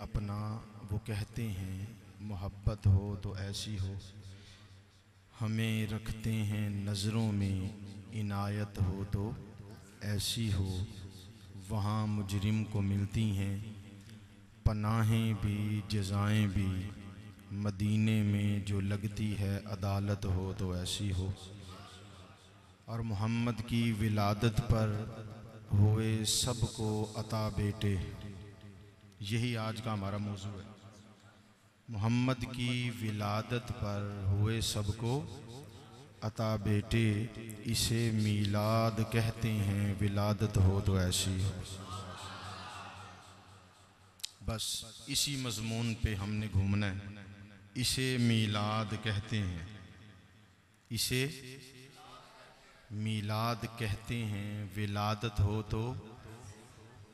अपना वो कहते हैं, मोहब्बत हो तो ऐसी हो। हमें रखते हैं नज़रों में इनायत हो तो ऐसी हो। वहाँ मुजरिम को मिलती हैं, पनाहें भी, जजाएँ भी। मदीने में जो लगती है अदालत हो तो ऐसी हो। और मोहम्मद की विलादत पर हुए सबको अता बेटे। यही आज का हमारा मौजू है। मोहम्मद की विलादत पर हुए सबको अता बेटे, इसे मीलाद कहते हैं, विलादत हो तो ऐसी हो। बस इसी मजमून पे हमने घूमना है। इसे मीलाद कहते हैं। इसे मीलाद कहते हैं, विलादत हो तो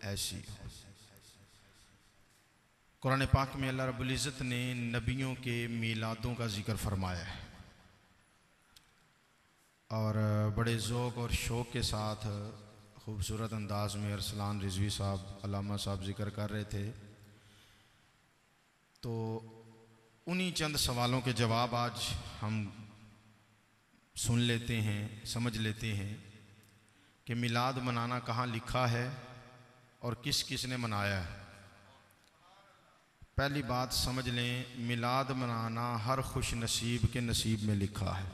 ऐसी हो। कुरान पाक में अल्लाह रब्बुल इज़्ज़त ने नबियों के मीलादों का ज़िक्र फरमाया है। और बड़े ज़ोक और शौक़ के साथ खूबसूरत अंदाज में अरसलान रिजवी साहब, अलामा साहब ज़िक्र कर रहे थे। तो उन्हीं चंद सवालों के जवाब आज हम सुन लेते हैं, समझ लेते हैं कि मिलाद मनाना कहाँ लिखा है और किस किस ने मनाया है। पहली बात समझ लें, मिलाद मनाना हर खुश नसीब के नसीब में लिखा है।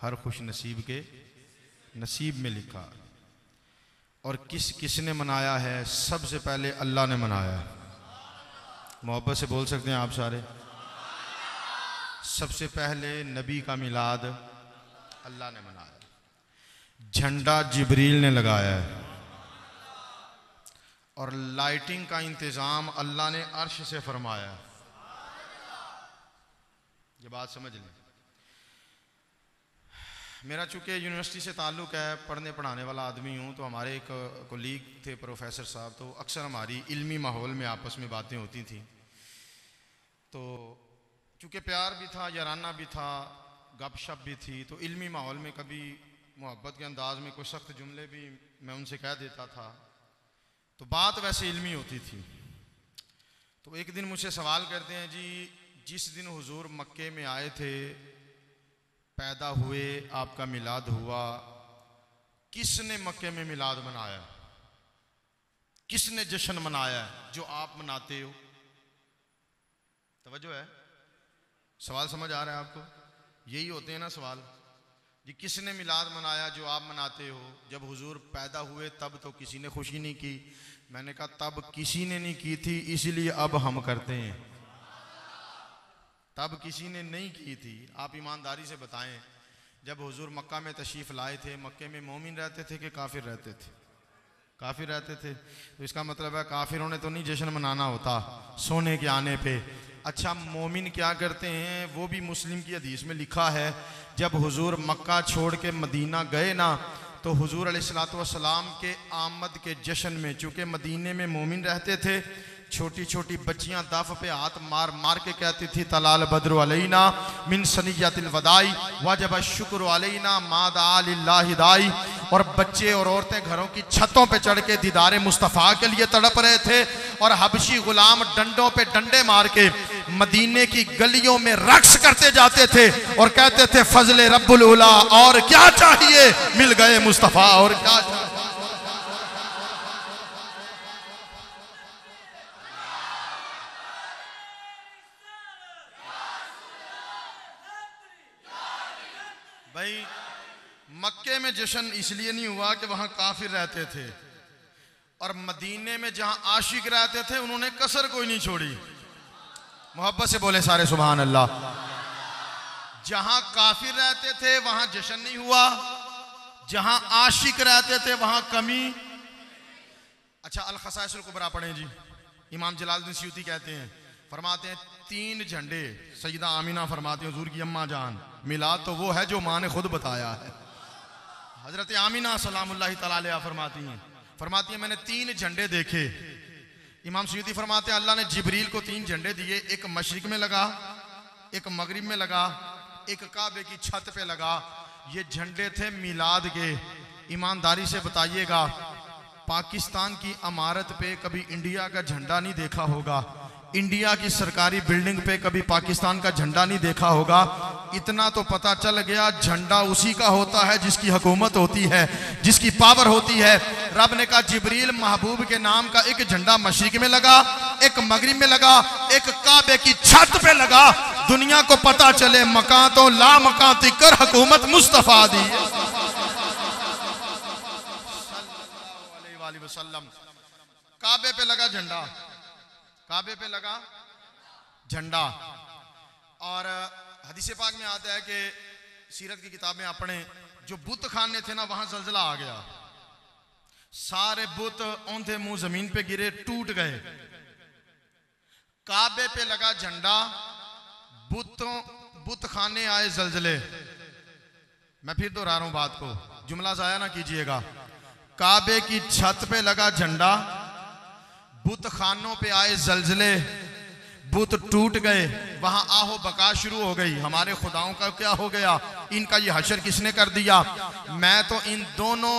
हर खुश नसीब के नसीब में लिखा। और किस किस ने मनाया है? सबसे पहले अल्लाह ने मनाया है। मोहब्बत से बोल सकते हैं आप सारे? सबसे पहले नबी का मिलाद अल्लाह ने मनाया। झंडा जिब्रील ने लगाया है। और लाइटिंग का इंतज़ाम अल्लाह ने अर्श से फरमाया। ये बात समझ लें। मेरा चूँकि यूनिवर्सिटी से ताल्लुक़ है, पढ़ने पढ़ाने वाला आदमी हूँ तो हमारे एक कोलीग थे प्रोफेसर साहब तो अक्सर हमारी इल्मी माहौल में आपस में बातें होती थी। तो चूँकि प्यार भी था, याराना भी था, गपशप भी थी तो इल्मी माहौल में कभी मोहब्बत के अंदाज में कोई सख्त जुमले भी मैं उनसे कह देता था। तो बात वैसे इल्मी होती थी। तो एक दिन मुझसे सवाल करते हैं, जी, जिस दिन हुजूर मक्के में आए थे, पैदा हुए, आपका मिलाद हुआ, किसने मक्के में मिलाद मनाया? किसने जश्न मनाया जो आप मनाते हो? तवज्जो है? सवाल समझ आ रहा है आपको? यही होते हैं ना सवाल। जी, किसने मिलाद मनाया जो आप मनाते हो? जब हुजूर पैदा हुए, तब तो किसी ने खुशी नहीं की। मैंने कहा, तब किसी ने नहीं की थी, इसलिए अब हम करते हैं। तब किसी ने नहीं की थी। आप ईमानदारी से बताएँ, जब हुजूर मक्का में तशरीफ़ लाए थे, मक्के में मोमिन रहते थे कि काफिर रहते थे? काफिर रहते थे। तो इसका मतलब है, काफिरों ने तो नहीं जश्न मनाना होता, सोने के आने पे। अच्छा मोमिन क्या करते हैं, वो भी मुस्लिम की हदीस में लिखा है, जब हुजूर मक्का छोड़ के मदीना गए ना तो हुजूर सलाम के आमद के जश्न में चूँकि मदीने में मोमिन रहते थे छोटी छोटी बच्चियाँ दफ पे हाथ मार मार के कहती थी, तलाल बद्र अलैना मिन सनीयतिल वदाई, वजब शुक्र अलैना मादाई और बच्चे और औरतें घरों की छतों पे चढ़ के दीदार मुस्तफ़ा के लिए तड़प रहे थे और हबशी गुलाम डंडों पे डंडे मार के मदीने की गलियों में रक्स करते जाते थे और कहते थे, फजल रब्बुल उला, और क्या चाहिए? मिल गए मुस्तफ़ा, और क्या चाहिए भाई मक्के में जश्न इसलिए नहीं हुआ कि वहाँ काफिर रहते थे। और मदीने में जहाँ आशिक रहते थे, उन्होंने कसर कोई नहीं छोड़ी। मोहब्बत से बोले सारे सुबहान अल्लाह जहाँ काफिर रहते थे, वहाँ जश्न नहीं हुआ। जहाँ आशिक रहते थे, वहाँ कमी। अच्छा अल खसाइसुल कुबरा पढ़े जी। इमाम जलालुद्दीन सियूती कहते हैं, फरमाते हैं, तीन झंडे, सईदा आमीना फरमाते हैं, हजूर की अम्मा जान। मिलाद तो वो है जो माँ ने खुद बताया है। हज़रत आमीना सलाम फरमाती हैं। फरमाती हैं, मैंने तीन झंडे देखे। इमाम सयूदी फरमाते हैं, अल्लाह ने जिबरील को तीन झंडे दिए। एक मशरक में लगा, एक मगरिब में लगा, एक काबे की छत पे लगा। ये झंडे थे मिलाद के। ईमानदारी से बताइएगा, पाकिस्तान की अमारत पे कभी इंडिया का झंडा नहीं देखा होगा। इंडिया की सरकारी बिल्डिंग पे कभी पाकिस्तान का झंडा नहीं देखा होगा। इतना तो पता चल गया, झंडा उसी का होता है जिसकी हुकूमत होती है, जिसकी पावर होती है। रब ने कहा, जिबरील महबूब के नाम का एक झंडा मशरक में लगा, एक मगरिब में लगा, एक काबे की छत पे लगा। दुनिया को पता चले मका तो ला मका कर हुकूमत मुस्तफ़ा दी। काबे पे लगा झंडा। काबे पे लगा, झंडा। और हदीस पाक में आता है कि सीरत की किताब में अपने जो बुत खाने थे ना, वहाँ जलजला आ गया। सारे बुत औंधे मुँह ज़मीन पे गिरे, टूट गए। काबे पे लगा झंडा, बुतों, बुत खाने आए जलजले। मैं फिर दोहरा रहा हूँ बात को। जुमला जाया ना कीजिएगा। काबे की छत पे लगा झंडा बुत खानों पे आए जलजले, बुत टूट गए, वहाँ आहो बका शुरू हो गई। हमारे खुदाओं का क्या हो गया? इनका ये हशर किसने कर दिया? मैं तो इन दोनों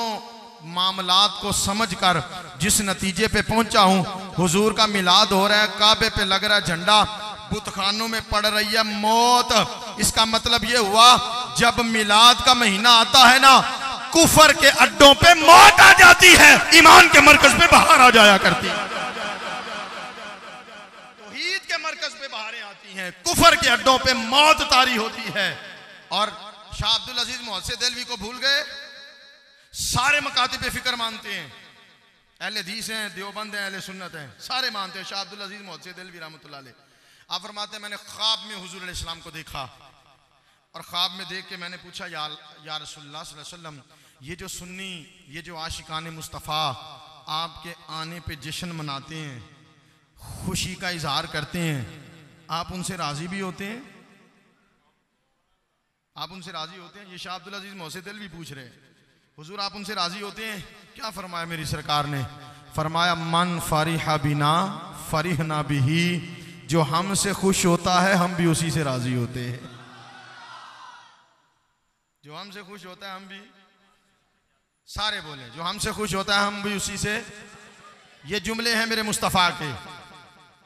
मामलात को समझकर जिस नतीजे पे पहुँचा हूँ, हुजूर का मिलाद हो रहा है, काबे पे लग रहा है झंडा, बुत खानों में पड़ रही है मौत। इसका मतलब ये हुआ, जब मिलाद का महीना आता है ना, कुफर के अड्डों पे मौत आ जाती है, ईमान के मरकज पे बाहर आ जाया करती है। हैं कुफर के अड्डों पे मौत तारी होती है। और शाह अब्दुल अज़ीज़ मोहसे दिलवी को भूल गए। सारे मकाती पे फ़िक्र मानते हैं। अहले हदीस हैं देवबंद हैं अहले सुन्नत हैं सारे मानते हैं। शाह अब्दुल अज़ीज़ मोहसे दिलवी रहमत आप फरमाते मैंने ख्वाब में हुजूर इस्लाम को देखा। और ख्वाब में देख के मैंने पूछा या, या रसोल्ला ये जो सुन्नी ये जो आशिकान मुस्तफ़ा आपके आने पे जश्न मनाते हैं खुशी का इजहार करते हैं आप उनसे राज़ी भी होते हैं? आप उनसे राज़ी होते हैं? ये शाह अब्दुल अज़ीज़ मोहसिल भी पूछ रहे हैं। हुजूर, आप उनसे राज़ी होते हैं? क्या फरमाया मेरी सरकार ने? फरमाया, मन फारिहा बिना फरिह ना भी जो हमसे खुश होता है, हम भी उसी से राज़ी होते हैं। जो हमसे खुश होता है, हम भी सारे बोले। जो हमसे खुश होता है, हम भी उसी से। ये जुमले हैं मेरे मुस्तफ़ा के।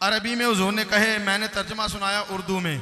अरबी में उजूर ने कहे, मैंने तर्जमा सुनाया उर्दू में।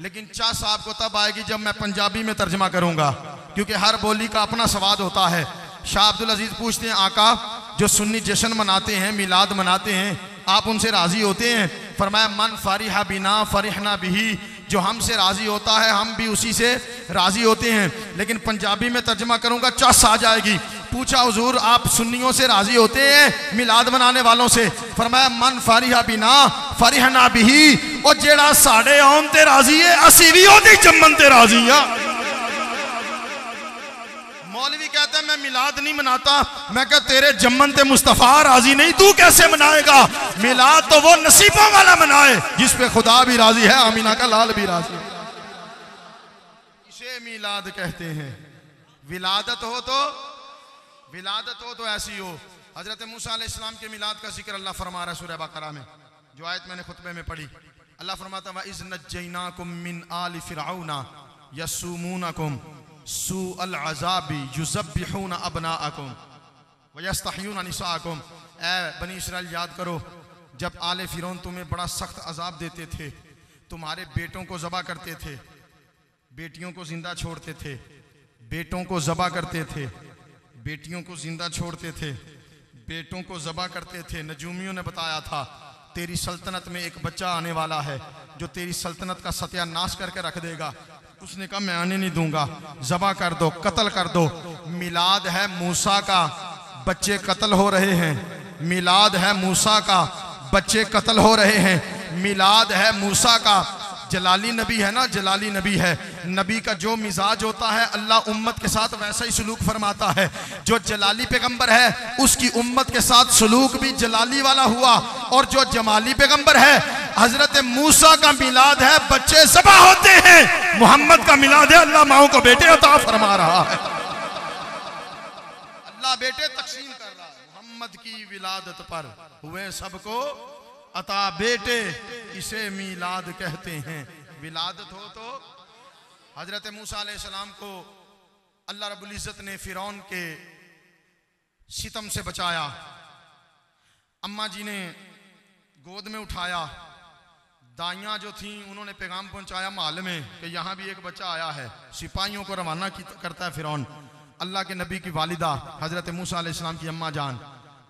लेकिन चाह साहब को तब आएगी जब मैं पंजाबी में तर्जमा करूँगा, क्योंकि हर बोली का अपना स्वाद होता है। शाह अब्दुल अज़ीज़ पूछते हैं, आका, जो सुन्नी जश्न मनाते हैं, मिलाद मनाते हैं, आप उनसे राज़ी होते हैं? फरमाया, मन फारिहा बिना फरिहना भी जो हमसे राज़ी होता है, हम भी उसी से राज़ी होते हैं। लेकिन पंजाबी में तर्जमा करूँगा चस आ जाएगी पूछा, हजूर, आप सुन्नियों से राज़ी होते हैं मिलाद बनाने वालों से? फरमाया, मन फारिहा बिना फरिहना भी और जेड़ा साढ़े आन ते राज़ी है, असी भी ओदी जम्मन ते राज़ी हाँ मौलवी कहते हैं, मैं मिलाद नहीं मनाता, मैं कह, तेरे जम्मन ते मुस्तफ़ा राज़ी नहीं, तू कैसे मनाएगा? मिलाद तो वो नसीबों वाला मनाए, जिस पे खुदा भी राज़ी है अमीना का लाल भी राज़ी इसे मिलाद कहते हैं। विलादत हो तो विलादत हो तो ऐसी हो। हज़रत मूसा इस्लाम के मिलाद का ज़िक्र अल्लाह फरमा रहा है सूर्य बकरा में। जो आयत मैंने खुतबे में पढ़ी। अल्लाह फरमाता इज़ मिन आल फिरौना निसाअकुम ए बनी इसराइल, याद करो, जब आले फिरौन तुम्हें बड़ा सख्त अजाब देते थे, तुम्हारे बेटों को ज़बा करते थे, बेटियों को ज़िंदा छोड़ते थे, बेटों को ज़बा करते थे बेटियों को ज़िंदा छोड़ते थे, बेटों को जबा करते थे। नजूमियों ने बताया था, तेरी सल्तनत में एक बच्चा आने वाला है, जो तेरी सल्तनत का सत्यानाश करके रख देगा। उसने कहा, मैं आने नहीं दूँगा। जबा कर दो, कत्ल कर दो। मिलाद है मूसा का, बच्चे कत्ल हो रहे हैं। मिलाद है मूसा का, बच्चे कत्ल हो रहे हैं। मिलाद है मूसा का जलाली नबी है ना, जलाली नबी है। नबी का जो मिजाज होता है, अल्लाह उम्मत के साथ वैसा ही सलूक फरमाता है। जो जलाली पैगंबर है, उसकी उम्मत के साथ सलूक भी जलाली वाला हुआ। और जो जमाली पैगंबर है, हज़रत मूसा का मिलाद है, बच्चे सबा होते हैं। मोहम्मद का मिलाद है, अल्लाह माओ को बेटे अता फरमा रहा है। अल्लाह बेटे तकसीम कर रहा है। मोहम्मद की विलादत पर हुए सबको अता बेटे, इसे मिलाद कहते हैं। विलादत हो तो हज़रत मूसा सलाम को अल्लाह रब्बुल इज़्ज़त ने फ़िरौन के सितम से बचाया। अम्मा जी ने गोद में उठाया। दाइयाँ जो थीं, उन्होंने पैगाम पहुँचाया माल में कि यहाँ भी एक बच्चा आया है। सिपाहियों को रवाना करता है फिरौन। अल्लाह के नबी की वालिदा, हज़रत मूसा की अम्मा जान।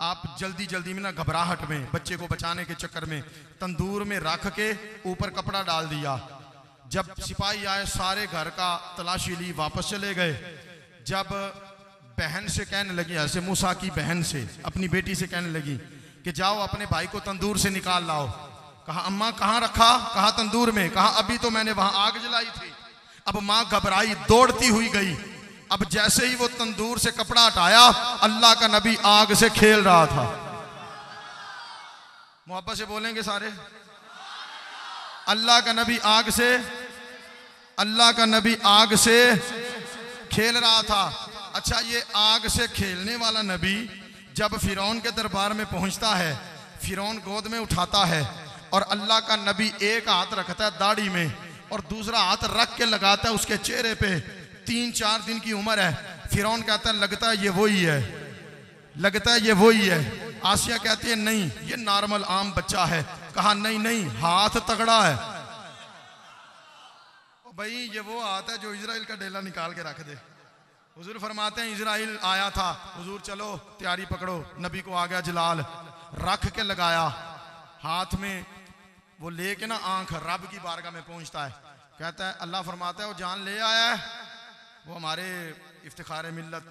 आप जल्दी जल्दी में ना घबराहट में, बच्चे को बचाने के चक्कर में, तंदूर में रख के ऊपर कपड़ा डाल दिया। जब सिपाही आए, सारे घर का तलाशी ली, वापस चले गए। जब बहन से कहने लगी, ऐसे मूसा की बहन से, अपनी बेटी से कहने लगी कि जाओ अपने भाई को तंदूर से निकाल लाओ। कहा, अम्मा कहाँ रखा? कहा तंदूर में? कहा, अभी तो मैंने वहाँ आग जलाई थी। अब माँ घबराई, दौड़ती हुई गई। अब जैसे ही वो तंदूर से कपड़ा हटाया, अल्लाह का नबी आग से खेल रहा था। मोहब्बत से बोलेंगे सारे? अल्लाह का नबी आग से, अल्लाह का नबी आग से खेल रहा था। अच्छा ये आग से खेलने वाला नबी जब फिरौन के दरबार में पहुँचता है, फिरौन गोद में उठाता है और अल्लाह का नबी एक हाथ रखता है दाढ़ी में और दूसरा हाथ रख के लगाता है उसके चेहरे पे तीन चार दिन की उम्र है। फिरौन कहता है, लगता है ये वही है। लगता है ये वही है। आसिया कहती है, नहीं, ये नॉर्मल आम बच्चा है। कहा, नहीं नहीं, हाथ तगड़ा है। भाई, ये वो हाथ है जो इसराइल का डेला निकाल के रख दे। हुजूर फरमाते हैं इसराइल आया था। हुजूर, चलो, तैयारी पकड़ो। नबी को आ गया जलाल। रख के लगाया। हाथ में वो लेके ना आँख रब की बारगाह में पहुँचता है। कहता है, अल्लाह फरमाता है, वो जान ले आया है। वो हमारे इफ्तार मिलत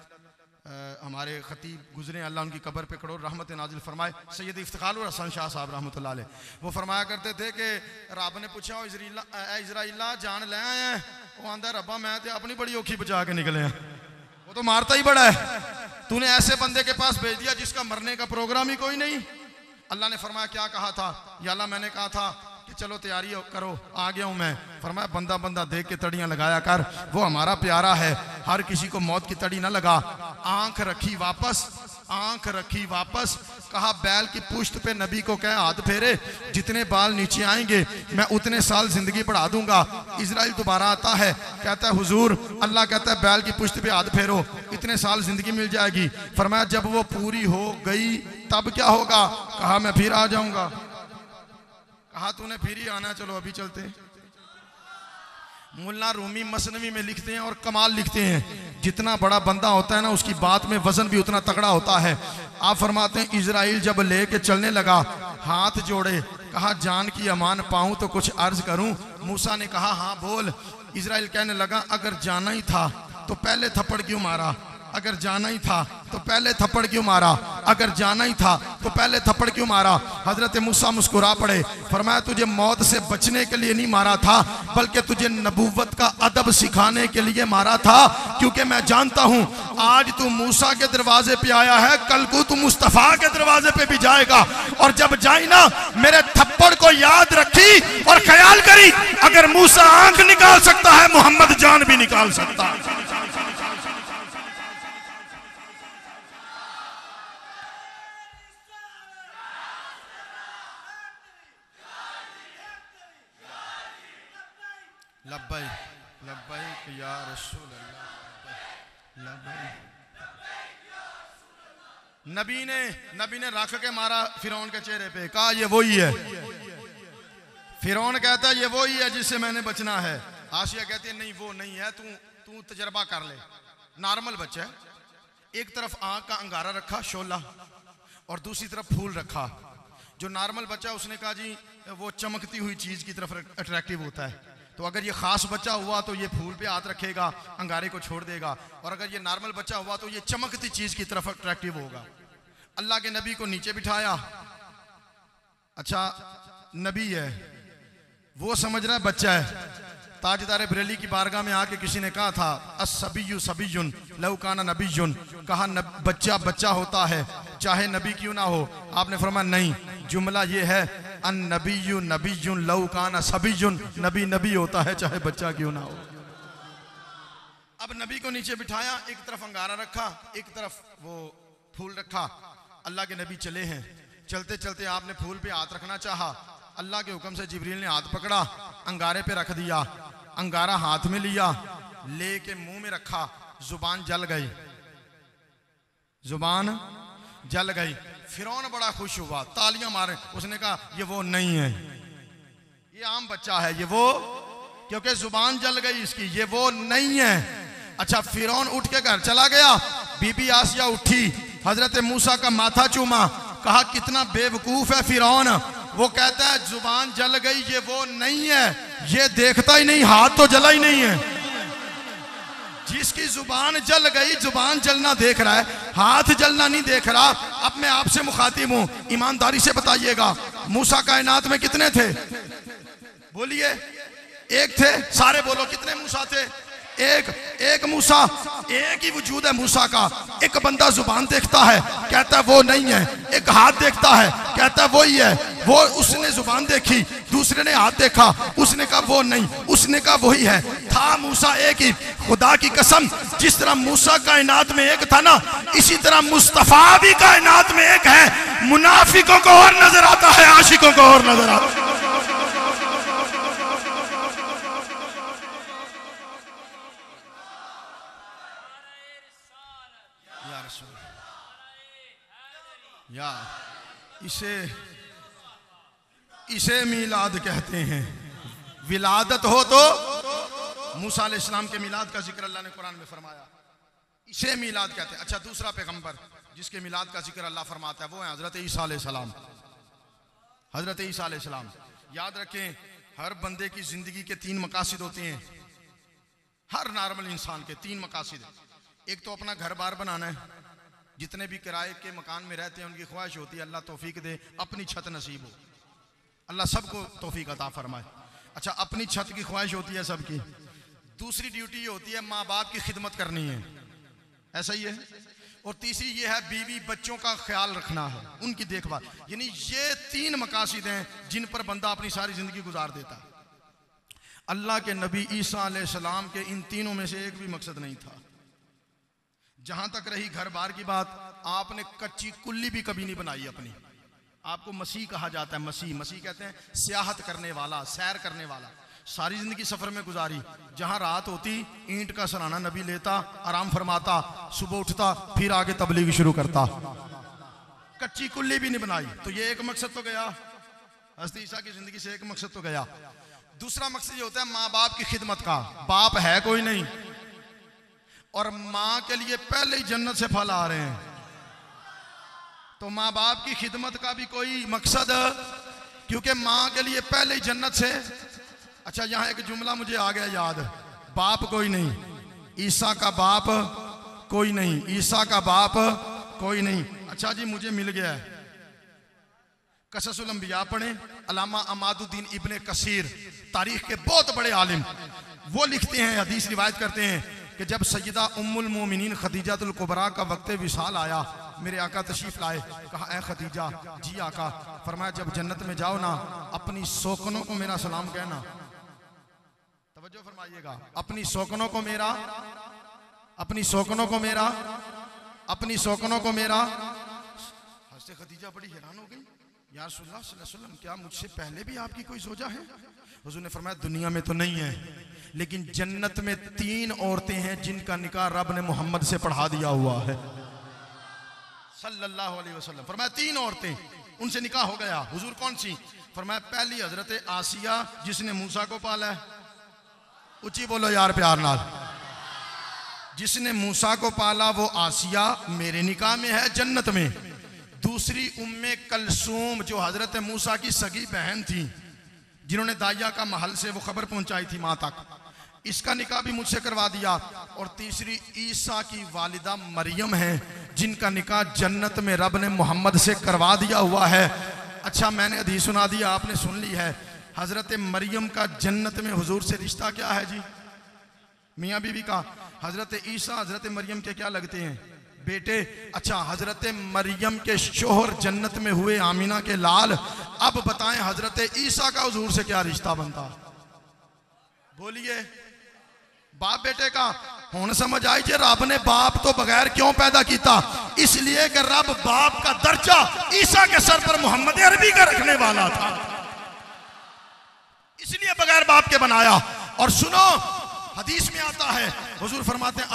हमारे ख़तीब गुजरे अल्लाह उनकी कब्र पे करोड़ रहमत नाजिल फरमाए। सैयद इफ्तार हसन शाह साहब रहमत वो फरमाया करते थे कि रब ने पूछा इसराइला जान ले आया वो आंदा रबा मैं अपनी बड़ी औखी बचा के निकले हैं। वो तो मारता ही बड़ा है। तूने ऐसे बंदे के पास भेज दिया जिसका मरने का प्रोग्राम ही कोई नहीं? अल्लाह ने फरमाया, क्या कहा था? या मैंने कहा था कि चलो तैयारी करो, आ गया हूँ मैं। फरमाया, बंदा बंदा देख के तड़ियाँ लगाया कर, वो हमारा प्यारा है। हर किसी को मौत की तड़ी ना लगा। आँख रखी वापस, आँख रखी वापस। कहा, बैल की पुश्त पे नबी को कह, हाथ फेरे, जितने बाल नीचे आएँगे, मैं उतने साल ज़िंदगी बढ़ा दूँगा। इसराइल दोबारा आता है। कहता है, हुजूर, अल्लाह कहता है, बैल की पुश्त पे हाथ फेरो, इतने साल ज़िंदगी मिल जाएगी। फरमाया, जब वो पूरी हो गई, तब क्या होगा? कहा, मैं फिर आ जाऊँगा। कहा तूने फिर ही आना, चलो अभी चलते मुल्ला रूमी मसनवी में लिखते हैं और कमाल लिखते हैं। जितना बड़ा बंदा होता है ना, उसकी बात में वज़न भी उतना तगड़ा होता है। आप फरमाते हैं इसराइल जब ले के चलने लगा, हाथ जोड़े, कहा, जान की अमान पाऊँ तो कुछ अर्ज़ करूँ? मूसा ने कहा हाँ बोल। इसराइल कहने लगा, अगर जाना ही था तो पहले थप्पड़ क्यों मारा? अगर जाना ही था तो पहले थप्पड़ क्यों मारा? अगर जाना ही था तो पहले थप्पड़ क्यों मारा? हज़रत मूसा मुस्कुरा पड़े, फरमाया, तुझे मौत से बचने के लिए नहीं मारा था, बल्कि तुझे नबूवत का अदब सिखाने के लिए मारा था, क्योंकि मैं जानता हूँ, आज तू मूसा के दरवाजे पे आया है, कल को तू मुस्तफ़ा के दरवाजे पे भी जाएगा। और जब जाई ना, मेरे थप्पड़ को याद रखी और ख्याल करी, अगर मूसा आँख निकाल सकता है, मोहम्मद जान भी निकाल सकता है। नबी ने नबी ने रख के मारा फिरौन के चेहरे पे। कहा, ये वही है। फिरौन कहता है ये वही है जिससे मैंने बचना है। आशिया कहती है नहीं, वो नहीं है, तू तू तजर्बा कर ले। नॉर्मल बच्चा है। एक तरफ़ आग का अंगारा रखा, शोला, और दूसरी तरफ़ फूल रखा। जो नॉर्मल बच्चा उसने कहा, जी, वो चमकती हुई चीज़ की तरफ़ अट्रैक्टिव होता है। तो अगर ये खास बच्चा हुआ तो ये फूल पे हाथ रखेगा अंगारे को छोड़ देगा। और अगर ये नॉर्मल बच्चा हुआ तो ये चमकती चीज़ की तरफ़ अट्रैक्टिव होगा। अल्लाह के नबी को नीचे बिठाया। अच्छा नबी है। वो समझ रहा है बच्चा है। ताजदार बरेली की बारगाह में आके किसी ने कहा था असबीयु सबीजुन लौकाना नबीजुन कहा नब, बच्चा बच्चा होता है। चाहे नबी क्यों ना हो। आपने फरमाया नहीं। जुमला ये है, अन नबी नबीयु नबीजुन लौकाना सबीजुन नबी नबी होता है, चाहे बच्चा क्यों ना हो। अब नबी को नीचे बिठाया, एक तरफ़ अंगारा रखा, एक तरफ़ वो फूल रखा। अल्लाह के नबी चले हैं। चलते चलते आपने फूल पे हाथ रखना चाहा। अल्लाह के हुक्म से जिबरील ने हाथ पकड़ा, अंगारे पे रख दिया। अंगारा हाथ में लिया लेके मुँह में रखा। ज़ुबान जल गई। ज़ुबान जल गई। फिर बड़ा खुश हुआ, तालियाँ मारे। उसने कहा, ये वो नहीं है। ये आम बच्चा है, ये वो, क्योंकि ज़ुबान जल गई इसकी, ये वो नहीं है। अच्छा फिर उठ के घर चला गया। बीबी आसिया उठी। हज़रत मूसा का माथा चूमा। कहा, कितना बेवकूफ़ है फिर वो कहता है, ज़ुबान जल गई, ये वो नहीं है। ये देखता ही नहीं, हाथ तो जला ही नहीं है। जिसकी ज़ुबान जल गई, ज़ुबान जलना देख रहा है, हाथ जलना नहीं देख रहा। अब मैं आपसे मुखातिब हूँ, ईमानदारी से बताइएगा, मूसा कायनात में कितने थे? बोलिए, एक थे, सारे बोलो, कितने मूसा थे? एक एक मूसा, एक ही वजूद है मूसा का। एक बंदा ज़ुबान देखता है, कहता है, वो नहीं है। एक हाथ देखता है, कहता है, वही है। वो उसने ज़ुबान देखी, दूसरे ने हाथ देखा। उसने कहा, वो नहीं। उसने कहा, वही है। था मूसा एक ही। खुदा की कसम, जिस तरह मूसा कायनात में एक था ना, इसी तरह मुस्तफ़ा भी कायनात में एक है। मुनाफिकों को और नज़र आता है, आशिकों को और नज़र आता है। या, इसे इसे मिलाद कहते हैं। विलादत हो तो मूसा इस्लाम के मिलाद का ज़िक्र अल्लाह ने कुरान में फरमाया। इसे मिलाद कहते हैं। अच्छा दूसरा पैगंबर जिसके मिलाद का ज़िक्र अल्लाह फरमाता है, वो है हज़रत ईसा सलाम। हज़रत ईसा सलाम। याद रखें, हर बंदे की ज़िंदगी के तीन मकासद होते हैं। हर नॉर्मल इंसान के तीन मकासद। एक तो अपना घर बार बनाना है। जितने भी किराए के मकान में रहते हैं, उनकी ख्वाहिश होती है, अल्लाह तोफीक दे, अपनी छत नसीब हो। अल्लाह सबको तोफीक अता फरमाए। अच्छा अपनी छत की ख्वाहिश होती है सबकी। दूसरी ड्यूटी ये होती है माँ बाप की खिदमत करनी है। ऐसा ही है? और तीसरी ये है, बीवी बच्चों का ख्याल रखना है, उनकी देखभाल। यानी ये तीन मकासद हैं, जिन पर बंदा अपनी सारी ज़िंदगी गुजार देता। है अल्लाह के नबी ईसा सलाम के इन तीनों में से एक भी मकसद नहीं था। जहाँ तक रही घर बार की बात, आपने कच्ची कुल्ली भी कभी नहीं बनाई अपनी। आपको मसीह कहा जाता है, मसीह। मसीह कहते हैं, सियाहत करने वाला, सैर करने वाला। सारी ज़िंदगी सफ़र में गुजारी। जहाँ रात होती, ईंट का सराना नबी लेता, आराम फरमाता, सुबह उठता, फिर आगे तबलीग शुरू करता। कच्ची कुल्ली भी नहीं बनाई। तो ये एक मकसद तो गया। हस्ती की ज़िंदगी से एक मकसद तो गया। दूसरा मकसद ये होता है, माँ बाप की खिदमत का। बाप है कोई नहीं। और माँ के लिए पहले ही जन्नत से फल आ रहे हैं। तो माँ बाप की खिदमत का भी कोई मकसद, क्योंकि माँ के लिए पहले ही जन्नत से। अच्छा यहाँ एक जुमला मुझे आ गया याद। बाप कोई नहीं। ईसा का बाप कोई नहीं। ईसा का बाप कोई नहीं। अच्छा जी, मुझे मिल गया है। कससुलम्बिया पढ़े। अलामा अमादुद्दीन इब्ने कसीर, तारीख के बहुत बड़े आलिम। वो लिखते हैं, हदीस रिवायत करते हैं। कि जब सैदा उम्मुल मोमिनीन खदीजातुल कुबरा का वक्त विशाल आया, मेरे आका तशरीफ़ लाए, कहा ए खदीजा, जी आका, फरमाया, जब जन्नत में जाओ ना, अपनी सोकनों को मेरा सलाम कहना। तवज्जो फरमाइएगा, अपनी सोकनों को मेरा, अपनी सोकनों को मेरा, अपनी सोकनों को मेरा। हँसते खदीजा बड़ी हैरान हो गई यार वसल्लम, क्या मुझसे पहले भी आपकी कोई सोचा है? हुजूर ने फरमाया, दुनिया में तो नहीं है। लेकिन जन्नत में तीन औरतें हैं जिनका निकाह रब ने मोहम्मद से पढ़ा दिया हुआ है। सल्लल्लाहु अलैहि वसल्लम। फरमाया, तीन औरतें, उनसे निकाह हो गया। हुजूर कौन सी? फरमाया, पहली हज़रत आसिया, जिसने मूसा को पाला ऊँची बोलो यार प्यार नाल। जिसने मूसा को पाला, वो आसिया मेरे निकाह में है, जन्नत में। दूसरी उम्मे कलसूम, जो हज़रत मूसा की सगी बहन थी, जिन्होंने दाइया का महल से वो खबर पहुंचाई थी माँ तक। इसका निकाह भी मुझसे करवा दिया। और तीसरी, ईसा की वालिदा मरियम है, जिनका निकाह जन्नत में रब ने मोहम्मद से करवा दिया हुआ है। अच्छा मैंने अधी सुना दिया आपने सुन ली है। हज़रत मरियम का जन्नत में हुजूर से रिश्ता क्या है जी? मियाँ बीवी का। हज़रत ईसा, हज़रत मरियम के क्या लगते हैं? बेटे अच्छा हज़रत मरियम के शोहर जन्नत में हुए आमीना के लाल। अब बताएँ, हज़रत ईसा का हजूर से क्या रिश्ता बनता? बोलिए। बाप बेटे का हूँ समझ आई जे रब ने बाप तो बगैर क्यों पैदा किया इसलिए कि रब बाप का दर्जा ईसा के सर पर मोहम्मद अरबी का रखने वाला था। इसलिए बगैर बाप के बनाया। और सुनो हदीस में आता है, हुजूर फरमाते हैं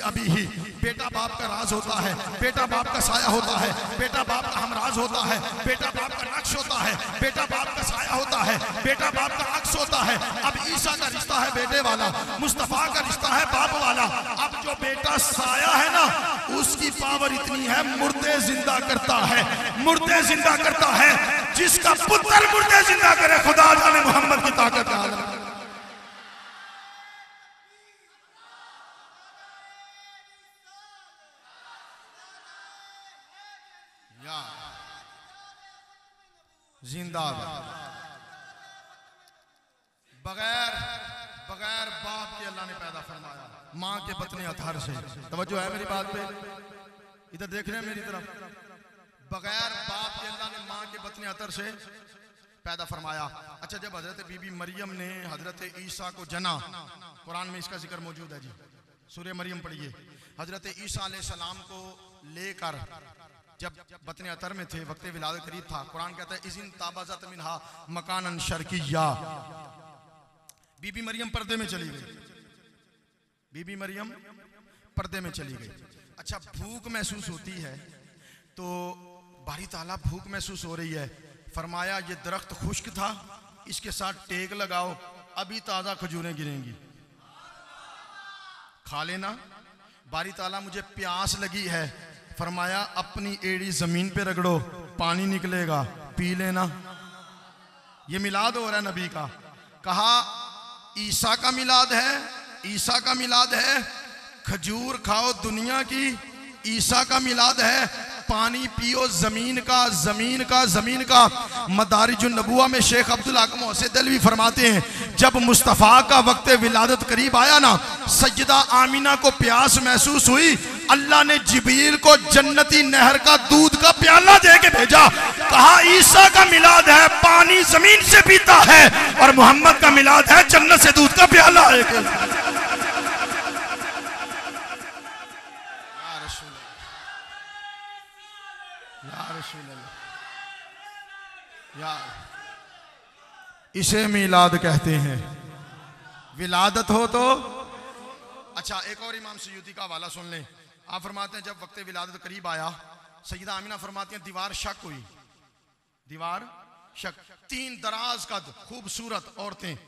अभी ही बेटा बाप का राज होता है, बेटा बाप का साया होता है, बेटा बाप का हमराज होता है, बेटा बाप का नक्श होता है, बेटा बाप का साया होता है, बेटा बाप का अक्स होता है। अब ईसा का रिश्ता है बेटे वाला, मुस्तफ़ा का रिश्ता है बाप वाला। अब जो बेटा साया है ना, उसकी पावर इतनी है, मुर्दे ज़िंदा करता है, मुर्दे ज़िंदा करता है, जिसका पुत्र मुर्दे ज़िंदा करे, खुदा जाने मोहम्मद की ताकत जिंदाबाद। बगैर बगैर बाप के अल्लाह ने पैदा फरमाया, माँ के पत्नी अथार से। तवज्जो है मेरी बात पे? इधर देख रहे हैं मेरी तरफ़। बगैर बाप के अल्लाह ने माँ के पत्नी अतर से पैदा फरमाया। अच्छा जब हज़रत बीबी मरियम ने हज़रत ईसा को जना, कुरान में इसका ज़िक्र मौजूद है जी। सूर्य मरियम पढ़िए। हज़रत ईसा सलाम को लेकर जब बतन अतर में थे, वक्त विलाद करीब था। कुरान कहता है, इजिन ताबाजत मिनहा मकान शर्किया। बीबी मरियम पर्दे में चली गई। बीबी मरियम पर्दे में चली गई। अच्छा भूख महसूस होती है तो बारी ताला भूख महसूस हो रही है। फरमाया, ये दरख्त खुश्क था, इसके साथ टेक लगाओ, अभी ताज़ा खजूरें गिरेंगी। खा लेना। बारी ताला, मुझे प्यास लगी है फरमाया, अपनी एड़ी ज़मीन पे रगड़ो, पानी निकलेगा, पी लेना। ये मिलाद हो रहा है नबी का। कहा, ईसा का मिलाद है, ईसा का मिलाद है, खजूर खाओ दुनिया की, ईसा का मिलाद है पानी पियो, ज़मीन का ज़मीन का ज़मीन का। मदारिज नबुआ में शेख अब्दुल आकम दलवी फरमाते हैं, जब मुस्तफ़ा का वक्त विलादत करीब आया ना सजदा आमीना को प्यास महसूस हुई, अल्लाह ने जिबील को जन्नती नहर का दूध का प्याला दे के भेजा। कहा, ईसा का मिलाद है, पानी ज़मीन से पीता है, और मोहम्मद का मिलाद है, जन्नत से दूध का प्याला है इसे मिलाद कहते हैं। विलादत हो तो? अच्छा एक और इमाम सयूदी का हवाला सुन लें। आप फरमाते हैं, जब वक्त विलादत करीब आया, सईदा आमिना फरमाती हैं, दीवार शक हुई। दीवार शक। तीन दराज कद खूबसूरत औरतें,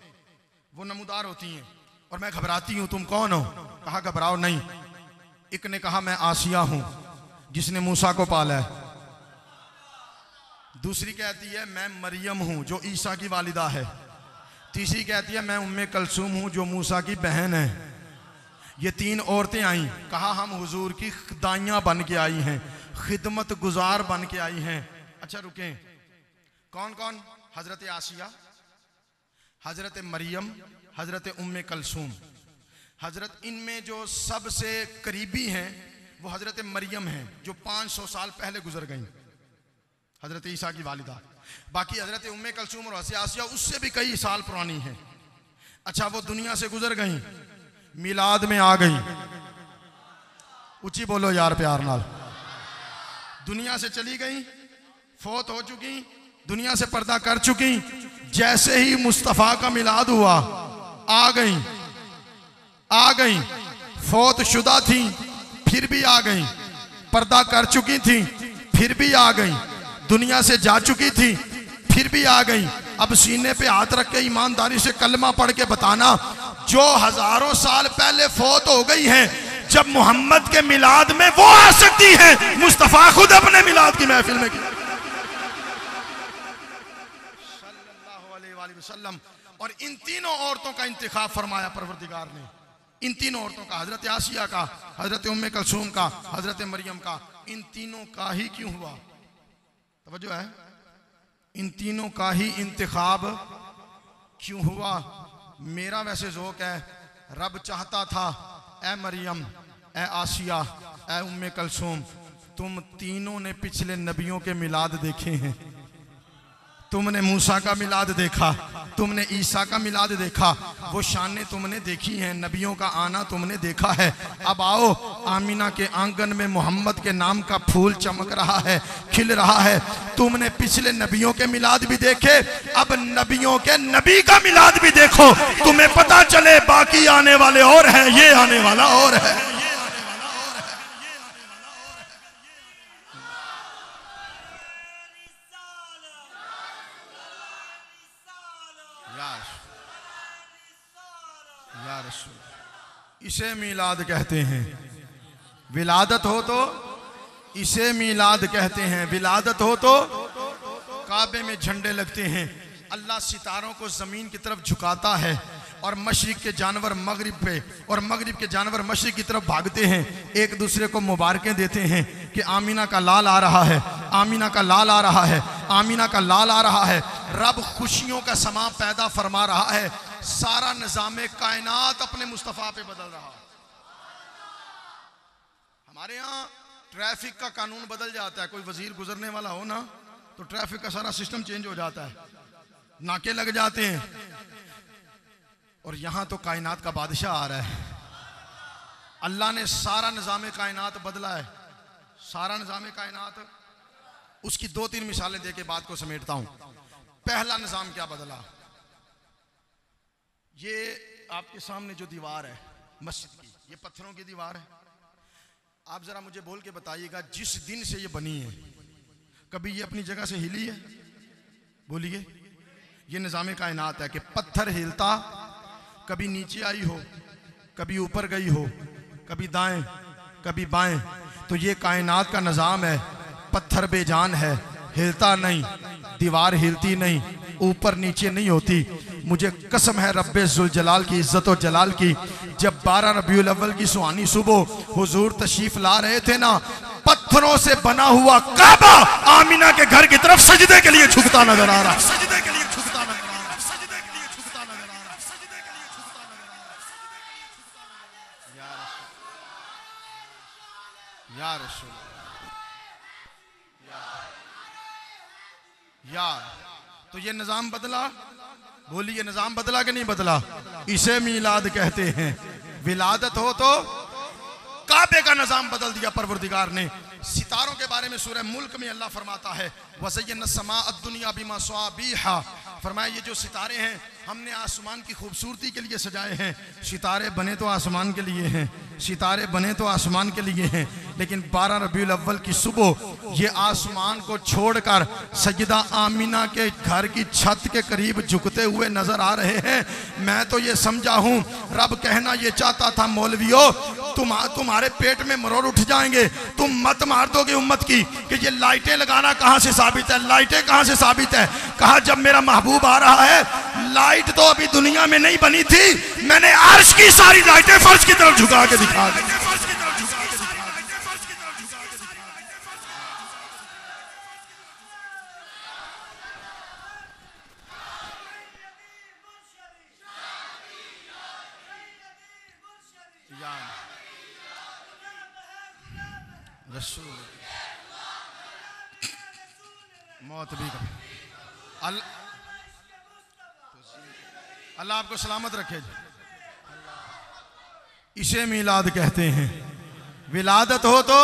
वो नमूदार होती हैं। और मैं घबराती हूँ, तुम कौन हो? कहा, घबराओ नहीं। एक ने कहा, मैं आसिया हूँ, जिसने मूसा को पाला है। दूसरी कहती है, मैं मरियम हूँ, जो ईसा की वालिदा है. तीसरी कहती है, मैं उम्मे कलसूम हूँ, जो मूसा की बहन है. ये तीन औरतें आई। कहा, हम हुजूर की दाइयाँ बन के आई हैं, खिदमत गुजार बन के आई हैं. अच्छा रुके। कौन कौन? हज़रत आसिया हज़रत मरियम, हज़रत उम्मे कलसूम। हज़रत इनमें जो सबसे करीबी हैं, वो हज़रत मरियम हैं, जो 500 साल पहले गुजर गई। हज़रत ईसा की वालिदा। बाकी हज़रत उम्मे कलसूम और आसिया, उससे भी कई साल पुरानी है। अच्छा वो दुनिया से गुजर गई, मिलाद में आ गई। ऊँची बोलो यार प्यार नाल। दुनिया से चली गई, फोत हो चुकी, दुनिया से पर्दा कर चुकी, जैसे ही मुस्तफ़ा का मिलाद हुआ, आ गई। आ गई, फोत शुदा थी, फिर भी आ गई। पर्दा कर चुकी थी, फिर भी आ गई। दुनिया से जा चुकी थी, फिर भी आ गई। अब सीने पे हाथ रख के, ईमानदारी से कलमा पढ़ के बताना, जो हज़ारों साल पहले फोत हो गई हैं, जब मोहम्मद के मिलाद में वो आ सकती है, मुस्तफ़ा खुद अपने मिलाद की महफिल में वसल्लम। और इन तीनों औरतों का इंतखा फरमाया परवरदिगार ने। इन तीनों औरतों का, हज़रत आसिया का, हज़रत उम्मे कलसूम का, हज़रत मरियम का, इन तीनों का ही क्यों हुआ? तवज्जो है। इन तीनों का ही इंतखाब क्यों हुआ? मेरा वैसे जोक है, रब चाहता था ए मरियम ए आसिया ए उम्मे कलसूम, तुम तीनों ने पिछले नबियों के मिलाद देखे हैं। तुमने मूसा का मिलाद देखा, तुमने ईसा का मिलाद देखा, वो शानें तुमने देखी हैं, नबियों का आना तुमने देखा है। अब आओ, आमीना के आँगन में मोहम्मद के नाम का फूल चमक रहा है, खिल रहा है। तुमने पिछले नबियों के मिलाद भी देखे, अब नबियों के नबी का मिलाद भी देखो। तुम्हें पता चले, बाकी आने वाले और हैं, ये आने वाला और है। इसे मीलाद कहते हैं। विलादत हो तो इसे मीलाद कहते हैं। विलादत हो तो काबे में झंडे लगते हैं। अल्लाह सितारों को ज़मीन की तरफ़ झुकाता है और मशरक के जानवर मगरिब पे और मगरिब के जानवर मशरक की तरफ़ भागते हैं। एक दूसरे को मुबारकें देते हैं कि आमीना का लाल आ रहा है। आमीना का लाल आ रहा है। आमीना का लाल आ रहा है। रब खुशियों का समा पैदा फरमा रहा है। सारा निज़ाम कायनात अपने मुस्तफ़ा पे बदल रहा। हमारे यहाँ ट्रैफ़िक का कानून बदल जाता है। कोई वज़ीर गुजरने वाला हो ना तो ट्रैफ़िक का सारा सिस्टम चेंज हो जाता है। नाके लग जाते हैं। और यहाँ तो कायनात का बादशाह आ रहा है। अल्लाह ने सारा निज़ाम कायनात बदला है। सारा निज़ाम कायनात, उसकी दो तीन मिसालें दे के बात को समेटता हूँ। पहला निज़ाम क्या बदला? ये आपके सामने जो दीवार है, मस्जिद की, ये पत्थरों की दीवार है। आप जरा मुझे बोल के बताइएगा, जिस दिन से ये बनी है, कभी ये अपनी जगह से हिली है? बोलिए। ये निज़ाम कायनात है कि पत्थर हिलता, कभी नीचे आई हो, कभी ऊपर गई हो, कभी दाएँ, कभी बाएँ। तो ये कायनात का निज़ाम है, पत्थर बेजान है, हिलता नहीं, दीवार हिलती नहीं, ऊपर नीचे नहीं होती। मुझे कसम है रब्बे जलाल की, इज़्ज़त और जलाल की। जब बारह रबी अव्वल की सुहानी सुबह हुजूर तशरीफ़ ला रहे थे ना, पत्थरों से बना हुआ काबा आमीना के घर की तरफ़ सजदे के लिए झुकता नज़र आ रहा। सजदे के लिए झुकता नज़र आ रहा। सजदे के लिए झुकता नज़र आ रहा। सजदे के लिए झुकता नज़र आ रहा। या रसूल। या। तो ये निज़ाम बदला। बोलिए, निज़ाम बदला कि नहीं बदला? इसे मीलाद कहते हैं। विलादत हो तो काबे का निज़ाम बदल दिया परवरदिगार ने। सितारों के बारे में सूर्य मुल्क में अल्लाह फरमाता है वसैन समा दुनिया बीमा स्वाबी फरमाया, ये जो सितारे हैं हमने आसमान की खूबसूरती के लिए सजाए हैं। सितारे बने तो आसमान के लिए हैं। सितारे बने तो आसमान के लिए हैं। लेकिन बारह रबी अव्वल की सुबह, ये आसमान को छोड़कर सजदा आमीना के घर की छत के करीब झुकते हुए नज़र आ रहे हैं। मैं तो ये समझा हूँ, रब कहना ये चाहता था, मौलवियो, तुम तुम्हारे पेट में मरोड़ उठ जाएँगे। तुम मत मार दोगे उम्मत की कि ये लाइटें लगाना कहाँ से साबित है? लाइटें कहाँ से साबित है? कहा, जब मेरा महबूब आ रहा है लाइट तो अभी दुनिया में नहीं बनी थी। मैंने अर्श की सारी लाइटें फर्श की तरफ़ झुका के दिखा दी। मौत भी अल्लाह अल्लाह आपको सलामत रखे। जी इसे मिलाद कहते हैं। विलादत हो तो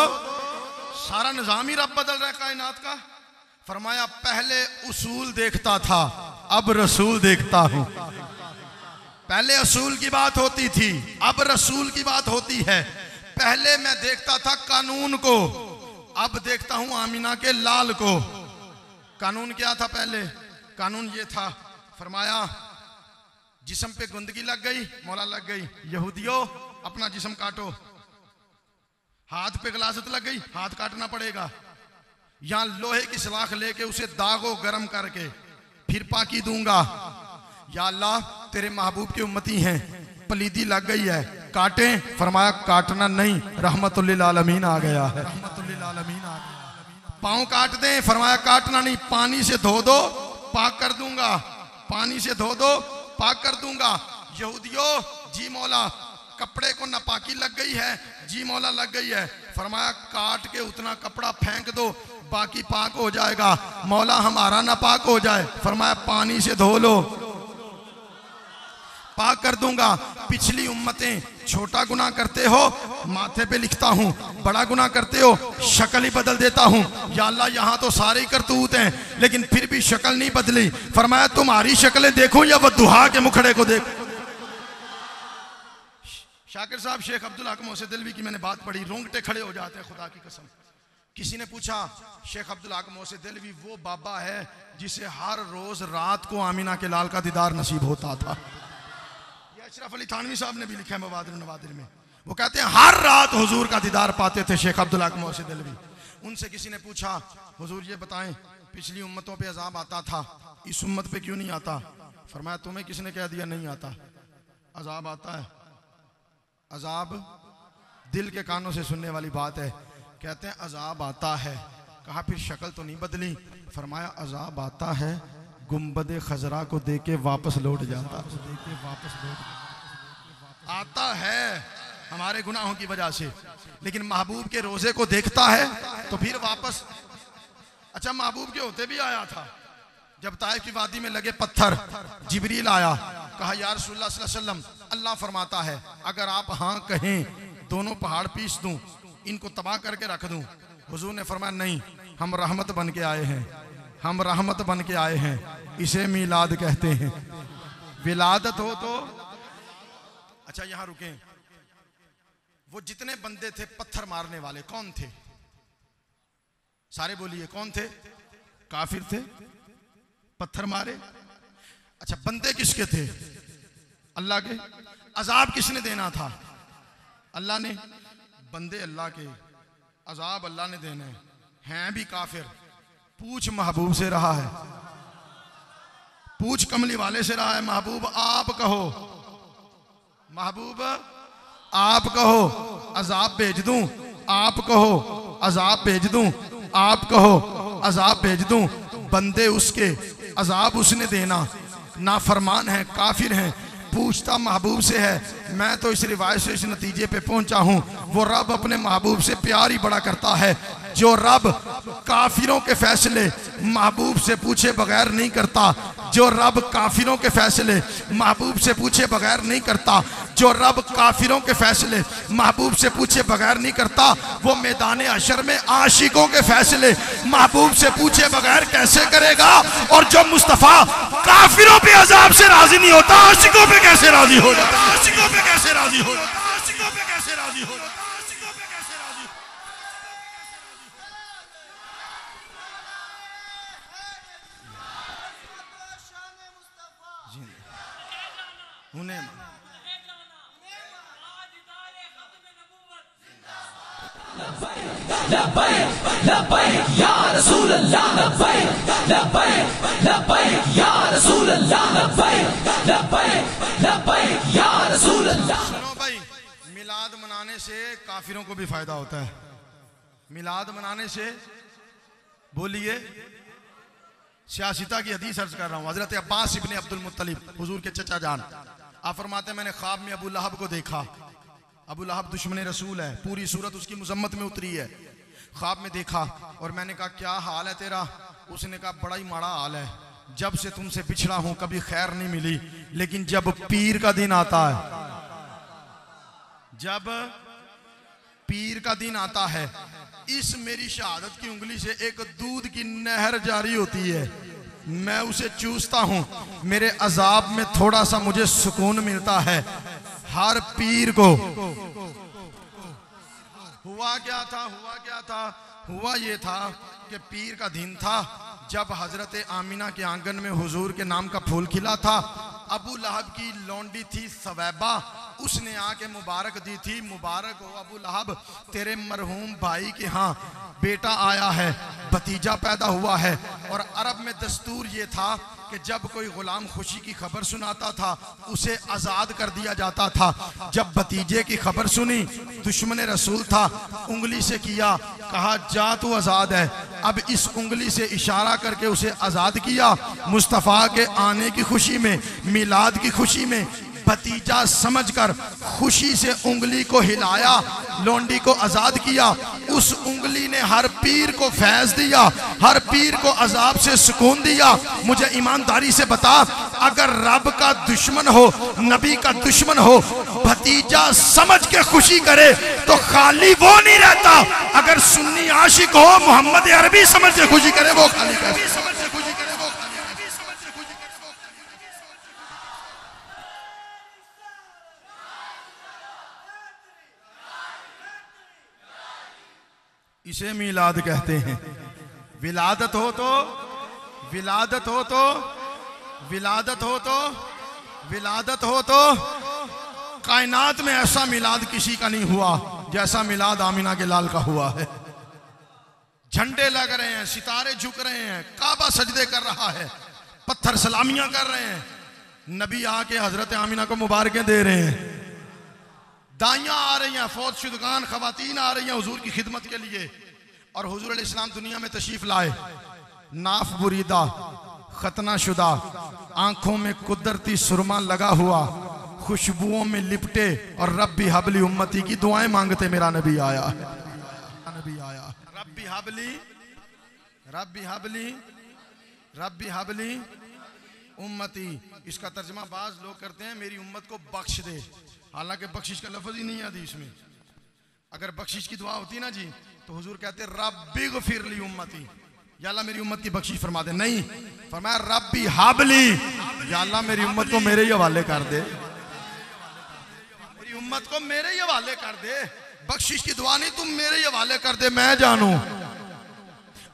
सारा निज़ाम ही रब बदल रहा है कायनात का। फरमाया, पहले उसूल देखता था, अब रसूल देखता हूँ। पहले असूल की बात होती थी, अब रसूल की बात होती है। पहले मैं देखता था कानून को, अब देखता हूँ आमीना के लाल को। कानून क्या था पहले? कानून ये था, फरमाया जिसम पे गंदगी लग गई, मौला लग गई। यहूदियों, अपना जिसम काटो। हाथ पे गलासत लग गई, हाथ काटना पड़ेगा। यहाँ लोहे की सलाख लेके उसे दागो गरम करके फिर पाकी दूँगा। या अल्लाह, तेरे महबूब की उम्मती हैं। पलीदी लग गई है। काटे, फरमाया, काटना नहीं। रहमत आलमीन आ गया। है रहमतुल्लिल आ गया। पाँव काट दें, फरमाया, काटना नहीं। पानी से धो दो, पाक कर दूँगा। पानी से धो दो पाक कर दूँगा। यहूदियों, जी मौला, कपड़े को नपाकी लग गई है। जी मौला लग गई है। फरमाया, काट के उतना कपड़ा फेंक दो, बाकी पाक हो जाएगा। मौला, हमारा नापाक हो जाए। फरमाया, पानी से धो लो। पाक कर दूँगा। पिछली उम्मतें छोटा गुना करते हो, माथे पे लिखता हूँ, बड़ा गुना करते हो, शक्ल ही बदल देता हूँ। अल्लाह, यहाँ तो सारे ही करतूत हैं, लेकिन फिर भी शक्ल नहीं बदली। फरमाया, तुम्हारी शक्लें देखो या वह के मुखड़े को देखो? शाकिर साहब, शेख अब्दुल हक मोहसे दिलवी की मैंने बात पढ़ी, रोंगटे खड़े हो जाते हैं, खुदा की कसम। किसी ने पूछा, शेख अब्दुल हक मोहसे दिलवी वो बाबा है जिसे हर रोज रात को आमीना के लाल का दीदार नसीब होता था। अशरफ अली थानवी साहब ने भी लिखा है मवादिर नवादिर में। वो कहते हैं, हर रात हुजूर का दीदार पाते थे शेख अब्दुल हक मोहसे दिलवी उनसे किसी ने पूछा, हुजूर ये बताएँ, पिछली उम्मतों पे अजाब आता था, इस उम्मत पे क्यों नहीं आता? फरमाया, तुम्हें किसने कह दिया, नहीं आता। अजाब आता है। अजाब दिल के कानों से सुनने वाली बात है। कहते हैं, अजाब आता है। कहा, फिर शक्ल तो नहीं बदली। फरमाया, अजाब आता है गुंबद खजरा को दे के वापस लौट जाता के वापस लौट आता है हमारे गुनाहों की वजह से। लेकिन महबूब के रोज़े को देखता है तो फिर वापस अच्छा महबूब के होते भी आया था। जब ताइफ की वादी में लगे पत्थर, जिबरील आया, कहा यार वसल्लम, अल्लाह फरमाता है, अगर आप हाँ कहें, दोनों पहाड़ पीस दूँ, इनको तबाह करके रख दूँ। हुजूर ने फरमाया, नहीं, हम रहमत बन के आए हैं, हम रहमत बन के आए हैं, इसे मिलाद कहते हैं। विलादत हो तो अच्छा यहाँ रुके। वो जितने बंदे थे पत्थर मारने वाले, कौन थे? सारे बोलिए, कौन थे? काफिर थे। पत्थर मारे। अच्छा बंदे किसके थे? अल्लाह के। अजाब किसने देना था? अल्लाह ने। बंदे अल्लाह के। अजाब अल्लाह ने देने। हैं भी काफिर। पूछ महबूब से रहा है। पूछ कमली वाले से रहा है, महबूब, आप कहो। महबूब, आप कहो, अजाब भेज दूँ। आप कहो, अजाब भेज दूँ। आप कहो, अजाब भेज दूँ। बंदे उसके अजाब उसने देना। नाफरमान है, काफिर हैं। पूछता महबूब से है, मैं तो इस रिवायत से इस नतीजे पे पहुँचा हूँ। वो रब अपने महबूब से प्यार ही बड़ा करता है। जो रब काफिरों के फैसले महबूब से पूछे बगैर नहीं करता, जो रब काफिरों के फैसले महबूब से पूछे बगैर नहीं करता जो रब काफिरों के फैसले महबूब से पूछे बगैर नहीं करता, वो मैदान अशर में आशिकों के फैसले महबूब से पूछे बगैर कैसे करेगा? और जो मुस्तफ़ा काफिरों पे अजाब से राज़ी नहीं होता, आशिकों पे कैसे राज़ी हो जाता? आशिकों पे कैसे राज़ी हो जाता? मिलाद मनाने से काफिरों को भी फ़ायदा होता है। मिलाद मनाने से, बोलिए, सियासिता की हदीस अर्ज़ कर रहा हूँ। हज़रत अब्बास इब्ने अब्दुल मुत्तलिब, हुजूर के चचा जान। आप फरमाते मैंने ख्वाब में अबू लहब को देखा। अबू लहब दुश्मन रसूल है, पूरी सूरत उसकी मुजम्मत में उतरी है। ख्वाब में देखा और मैंने कहा, क्या हाल है तेरा? उसने कहा, बड़ा ही माड़ा हाल है। जब से तुमसे पिछड़ा हूँ, कभी खैर नहीं मिली, लेकिन जब पीर का दिन आता है, जब पीर का दिन आता है, इस मेरी शहादत की उंगली से एक दूध की नहर जारी होती है। मैं उसे चूसता हूँ। मेरे अजाब में थोड़ा सा मुझे सुकून मिलता है। हर पीर को हुआ क्या था, हुआ क्या था? हुआ ये था कि पीर का दिन था, जब हज़रत आमिना के आँगन में हुजूर के नाम का फूल खिला था। अबू लहब की लौंडी थी सवैबा उसने आके मुबारक दी थी। मुबारक हो अबू लहब, तेरे मरहूम भाई के हाँ बेटा आया है, भतीजा पैदा हुआ है। और अरब में दस्तूर ये था कि जब कोई गुलाम खुशी की खबर सुनाता था, उसे आज़ाद कर दिया जाता था। जब भतीजे की खबर सुनी, दुश्मन रसूल था, उंगली से किया, कहा, जा तू आज़ाद है। अब इस उंगली से इशारा करके उसे आज़ाद किया, मुस्तफ़ा के आने की खुशी में, मिलाद की खुशी में भतीजा समझकर खुशी से उंगली को हिलाया, लोंडी को आज़ाद किया। उस उंगली ने हर पीर को फैज दिया, हर पीर को अजाब से सुकून दिया। मुझे ईमानदारी से बता, अगर रब का दुश्मन हो, नबी का दुश्मन हो, भतीजा समझ के खुशी करे तो खाली वो नहीं रहता। अगर सुन्नी आशिक हो, मोहम्मद अरबी समझ के खुशी करे, वो खाली करे वो खाली समझ के खुशी करे वो इसे मिलाद कहते हैं। विलादत हो तो विलादत हो तो विलादत हो तो विलादत हो तो कायनात में ऐसा मिलाद किसी का नहीं हुआ, जैसा मिलाद आमिना के लाल का हुआ है। झंडे लग रहे हैं, सितारे झुक रहे हैं, काबा सजदे कर रहा है, पत्थर सलामियाँ कर रहे हैं। नबी आके हज़रत आमिना को मुबारकें दे रहे हैं। दाइयाँ आ रही हैं, फौज शुदगान, खवातीन आ रही हैं हुजूर की खिदमत के लिए। और हुजूर इस्लाम दुनिया में तशरीफ़ लाए। नाफ बुरीदा, खतना शुदा, आँखों में कुदरती सुरमा लगा हुआ, खुशबुओं में लिपटे और रब्बी हबली उम्मती की दुआएँ मांगते मेरा नबी आया। नबी आया। रब्बी हबली रब्बी हबली रब्बी हबली उम्मती। इसका तर्जमा बाज लोग करते हैं, मेरी उम्मत को बख्श दे। हालाँकि बख्शिश का लफ्ज ही नहीं है हदीस में। अगर बख्शिश की दुआ होती ना जी तो हुजूर कहते रब्बी गफिरली उम्मती। या मेरी उम्मत की बख्शिश फरमा दे। नहीं, फरमाया, रब्बी हाबली। या मेरी उम्मत को मेरे ही हवाले कर दे। मेरी उम्मत को मेरे ही हवाले कर दे। बख्शिश की दुआ नहीं, तुम मेरे ही हवाले कर दे, मैं जानू।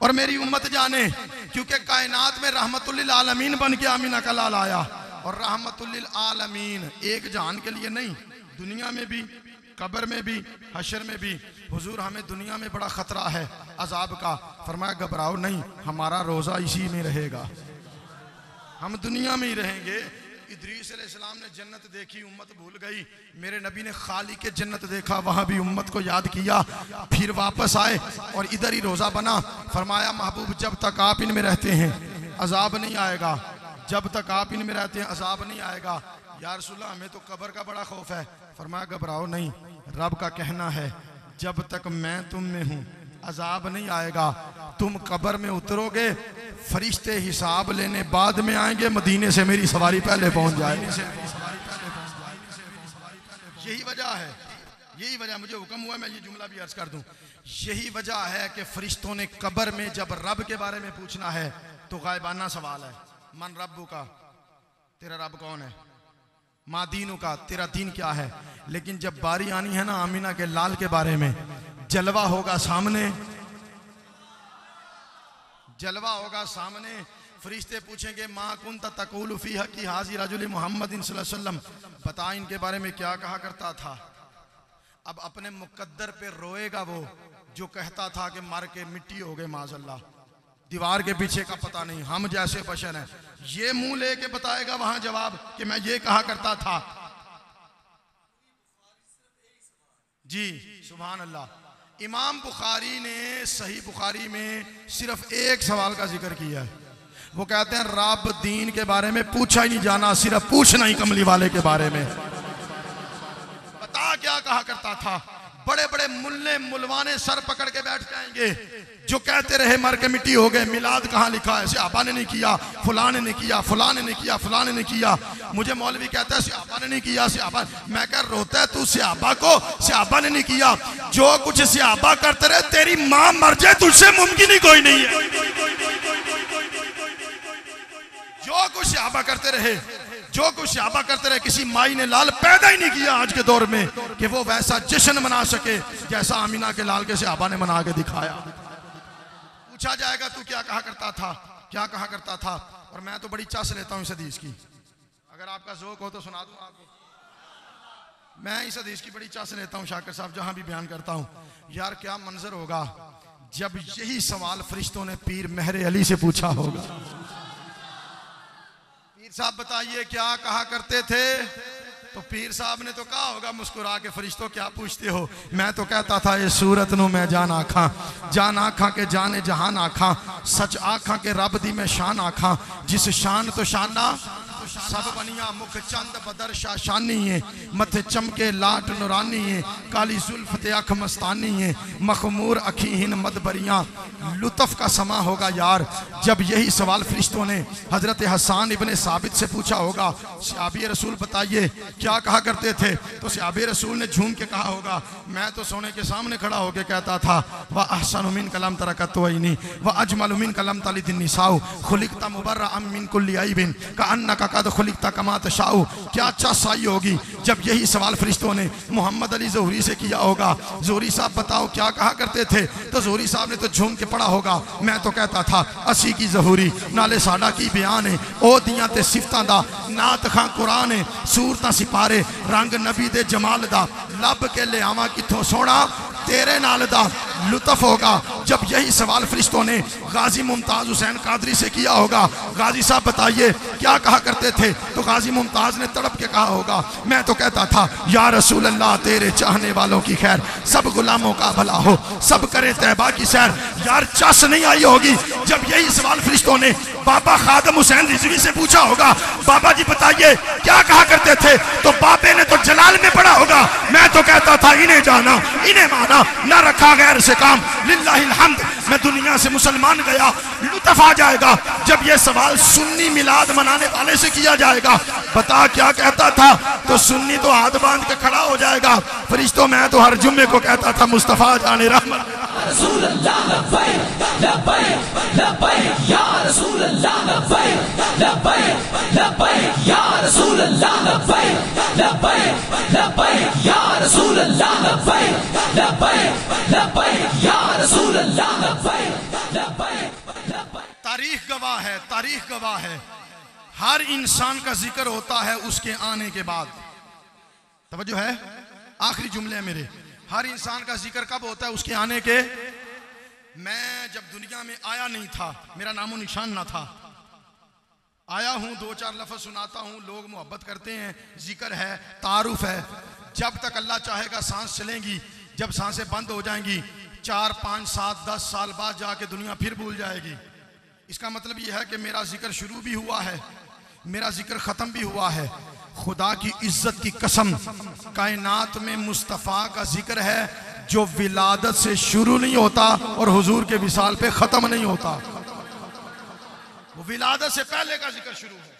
और मेरी उम्मत जाने, क्योंकि कायनात में रहमतुल्लिल आलमीन बन के आमीना का लाल आया। और रहमतुल्लिल आलमीन, एक जान के लिए नहीं, दुनिया में भी कब्र में भी, हशर में भी, हुजूर हमें दुनिया में बड़ा खतरा है, अजाब का। फरमाया, घबराओ नहीं, हमारा रोज़ा इसी में रहेगा। हम दुनिया में ही रहेंगे। इदरीस ने जन्नत देखी, उम्मत भूल गई। मेरे नबी ने खाली के जन्नत देखा, वहाँ भी उम्मत को याद किया। फिर वापस आए और इधर ही रोज़ा बना। फरमाया, महबूब, जब तक आप इनमें रहते हैं, अजाब नहीं आएगा। जब तक आप इनमें रहते हैं, अजाब नहीं आएगा। यार रसूलल्लाह, हमें तो कबर का बड़ा खौफ है। फरमाया, घबराओ नहीं, रब का कहना है, जब तक मैं तुम में हूँ, अजाब नहीं आएगा। तुम कब्र में उतरोगे, फरिश्ते हिसाब लेने बाद में आएँगे, मदीने से मेरी सवारी पहले पहुँच जाएगी यही वजह है, यही वजह, मुझे हुक्म हुआ, मैं ये जुमला भी अर्ज़ कर दूँ। यही वजह है कि फरिश्तों ने कब्र में जब रब के बारे में पूछना है तो गायबाना सवाल है, मन रब्बू का, तेरा रब कौन है? माँ दीनू का, तेरा दीन क्या है? लेकिन जब बारी आनी है ना आमीना के लाल के बारे में, जलवा होगा सामने। जलवा होगा सामने। फरिश्ते पूछेंगे, माँ कुन तकूल फ़ी की हाजी राजुल मोहम्मद बता इनके बारे में क्या कहा करता था। अब अपने मुकद्दर पे रोएगा वो, जो कहता था कि मर के मिट्टी हो गए माजल्ला दीवार के पीछे का पता नहीं, हम जैसे बशर हैं। ये मुँह लेके बताएगा वहाँ जवाब कि मैं ये कहा करता था। जी सुबहान अल्लाह इमाम बुखारी ने, सही बुखारी में सिर्फ़ एक सवाल का ज़िक्र किया है। वो कहते हैं, रब दीन के बारे में पूछा ही नहीं जाना, सिर्फ़ पूछना ही कमली वाले के बारे में। बता क्या कहा करता था। बड़े बड़े मुल्ले मुलवाने सर पकड़ के बैठ जाएँगे, जो कहते रहे, मर के मिट्टी हो गए, मिलाद कहाँ लिखा है? सियाबा ने नहीं किया, फुलाने ने किया, फुलाने ने किया, फुलाने ने किया। मुझे मौलवी कहता है, सियाबा ने नहीं किया, सियाबा, मैं कह, रोता है तू सियाबा को? सियाबा ने नहीं किया। जो कुछ सियाबा करते रहे, तेरी माँ मर जाए, तुझसे मुमकिन ही कोई नहीं है। जो कुछ सियाबा करते रहे जो कुछ सियाबा करते रहे, किसी माई ने लाल पैदा ही नहीं किया आज के दौर में कि वो वैसा जश्न मना सके जैसा अमीना के लाल के सियाबा ने मना के दिखाया। पूछा जाएगा, तू क्या कहा करता था? क्या कहा करता था? और मैं तो बड़ी चस लेता हूँ इस हदीस की। अगर आपका जोक हो तो सुना दूँ आपको। मैं इस हदीस की बड़ी चस लेता हूँ, शाकर साहब, जहाँ भी बयान करता हूँ। यार, क्या मंजर होगा जब यही सवाल फरिश्तों ने पीर मेहर अली से पूछा होगा? साहब बताइए, क्या कहा करते थे? तो पीर साहब ने तो कहा होगा मुस्कुरा के, फरिश्तों क्या पूछते हो? मैं तो कहता था ये सूरत नू मैं जान आखा जान आखा के जाने जहान आखा, सच आखा के रब दी मैं शान आखा, जिस शान तो शाना सब बनिया, मुख चंद, बदर शाशानी है। मथे चमके, लाट नुरानी है। काली जुल्फ ते अख मस्तानी है। मखमूर अखीन मदबरियाँ। लुत्फ का समा होगा यार। जब यही सवाल फरिश्तों ने हज़रत हसान इबन साबित से पूछा होगा, सियाबी रसूल बताइए, क्या कहा करते थे? तो सियाबी रसूल ने झूम के कहा होगा, मैं तो सोने के सामने खड़ा होकर कहता था वह अहसन उमिन कलम तरकत तो नहीं वह अजमल उमिन कलम तली दिन निसाऊ खुलिकता मुबर्रा अमिन कुल्ली आईबिन का अन्ना का कद खुलिकता कमात शाऊ क्या अच्छा साई होगी। जब यही सवाल फरिश्तों ने मोहम्मद अली जहूरी से किया होगा। जोहरी साहब बताओ, क्या कहा करते थे? तो जोहरी साहब ने तो झूम के पढ़ा होगा। मैं तो कहता था, असी की जहूरी, नाले साडा की बयान है। ओ दियाँ ते सिफतां दा, नात खां कुरान है। सूरतां सिपारे, रंग नबी दे जमाल दा। लब के ले आवा किथों सोना तेरे नाल दा। लुत्फ होगा। जब यही सवाल फरिश्तों ने गाजी मुमताज़ हुसैन कादरी से किया होगा, गाजी साहब बताइए, क्या कहा करते थे? तो गाजी मुमताज़ ने तड़प के कहा होगा, मैं तो कहता था, या रसूल अल्लाह तेरे चाहने वालों की खैर, सब गुलामों का भला हो, सब करे तहबा की सैर। यार, चस नहीं आई होगी। जब यही सवाल फरिश्तों ने बाबा खादम हुसैन रिजवी से पूछा होगा, बाबा जी बताइए, क्या कहा करते थे? तो बाबे ने तो जलाल में पढ़ा होगा, मैं तो कहता था, इन्हें जाना, इन्हें माना, न रखा गैर से काम। लिल्लाहिल मैं दुनिया से मुसलमान गया। लुत्फ आ जाएगा। जब ये सवाल सुन्नी मिलाद मनाने वाले से किया जाएगा। बता क्या कहता था? तो सुन्नी तो हाथ बाँध के खड़ा हो जाएगा। फरिश्तों, मैं तो हर जुम्मे को कहता था, मुस्तफ़ा जाने रहमत। तारीख गवाह है, तारीख गवाह है। हर इंसान का ज़िक्र होता है उसके आने के बाद। तवज्जो है? आखिरी जुमले मेरे। हर इंसान का ज़िक्र कब होता है उसके आने के मैं जब दुनिया में आया नहीं था, मेरा नामो निशान ना था। आया हूँ, दो चार लफ्ज सुनाता हूँ, लोग मोहब्बत करते हैं, ज़िक्र है, तारुफ है। जब तक अल्लाह चाहेगा सांस चलेंगी, जब साँसें बंद हो जाएँगी, चार, पाँच, सात, दस साल बाद जाके दुनिया फिर भूल जाएगी। इसका मतलब यह है कि मेरा ज़िक्र शुरू भी हुआ है, मेरा ज़िक्र ख़त्म भी हुआ है। खुदा की इज़्ज़त की कसम, कायनात में मुस्तफ़ा का ज़िक्र है जो विलादत से शुरू नहीं होता और हुजूर के विशाल पे ख़त्म नहीं होता। वो विलादत से पहले का ज़िक्र शुरू है।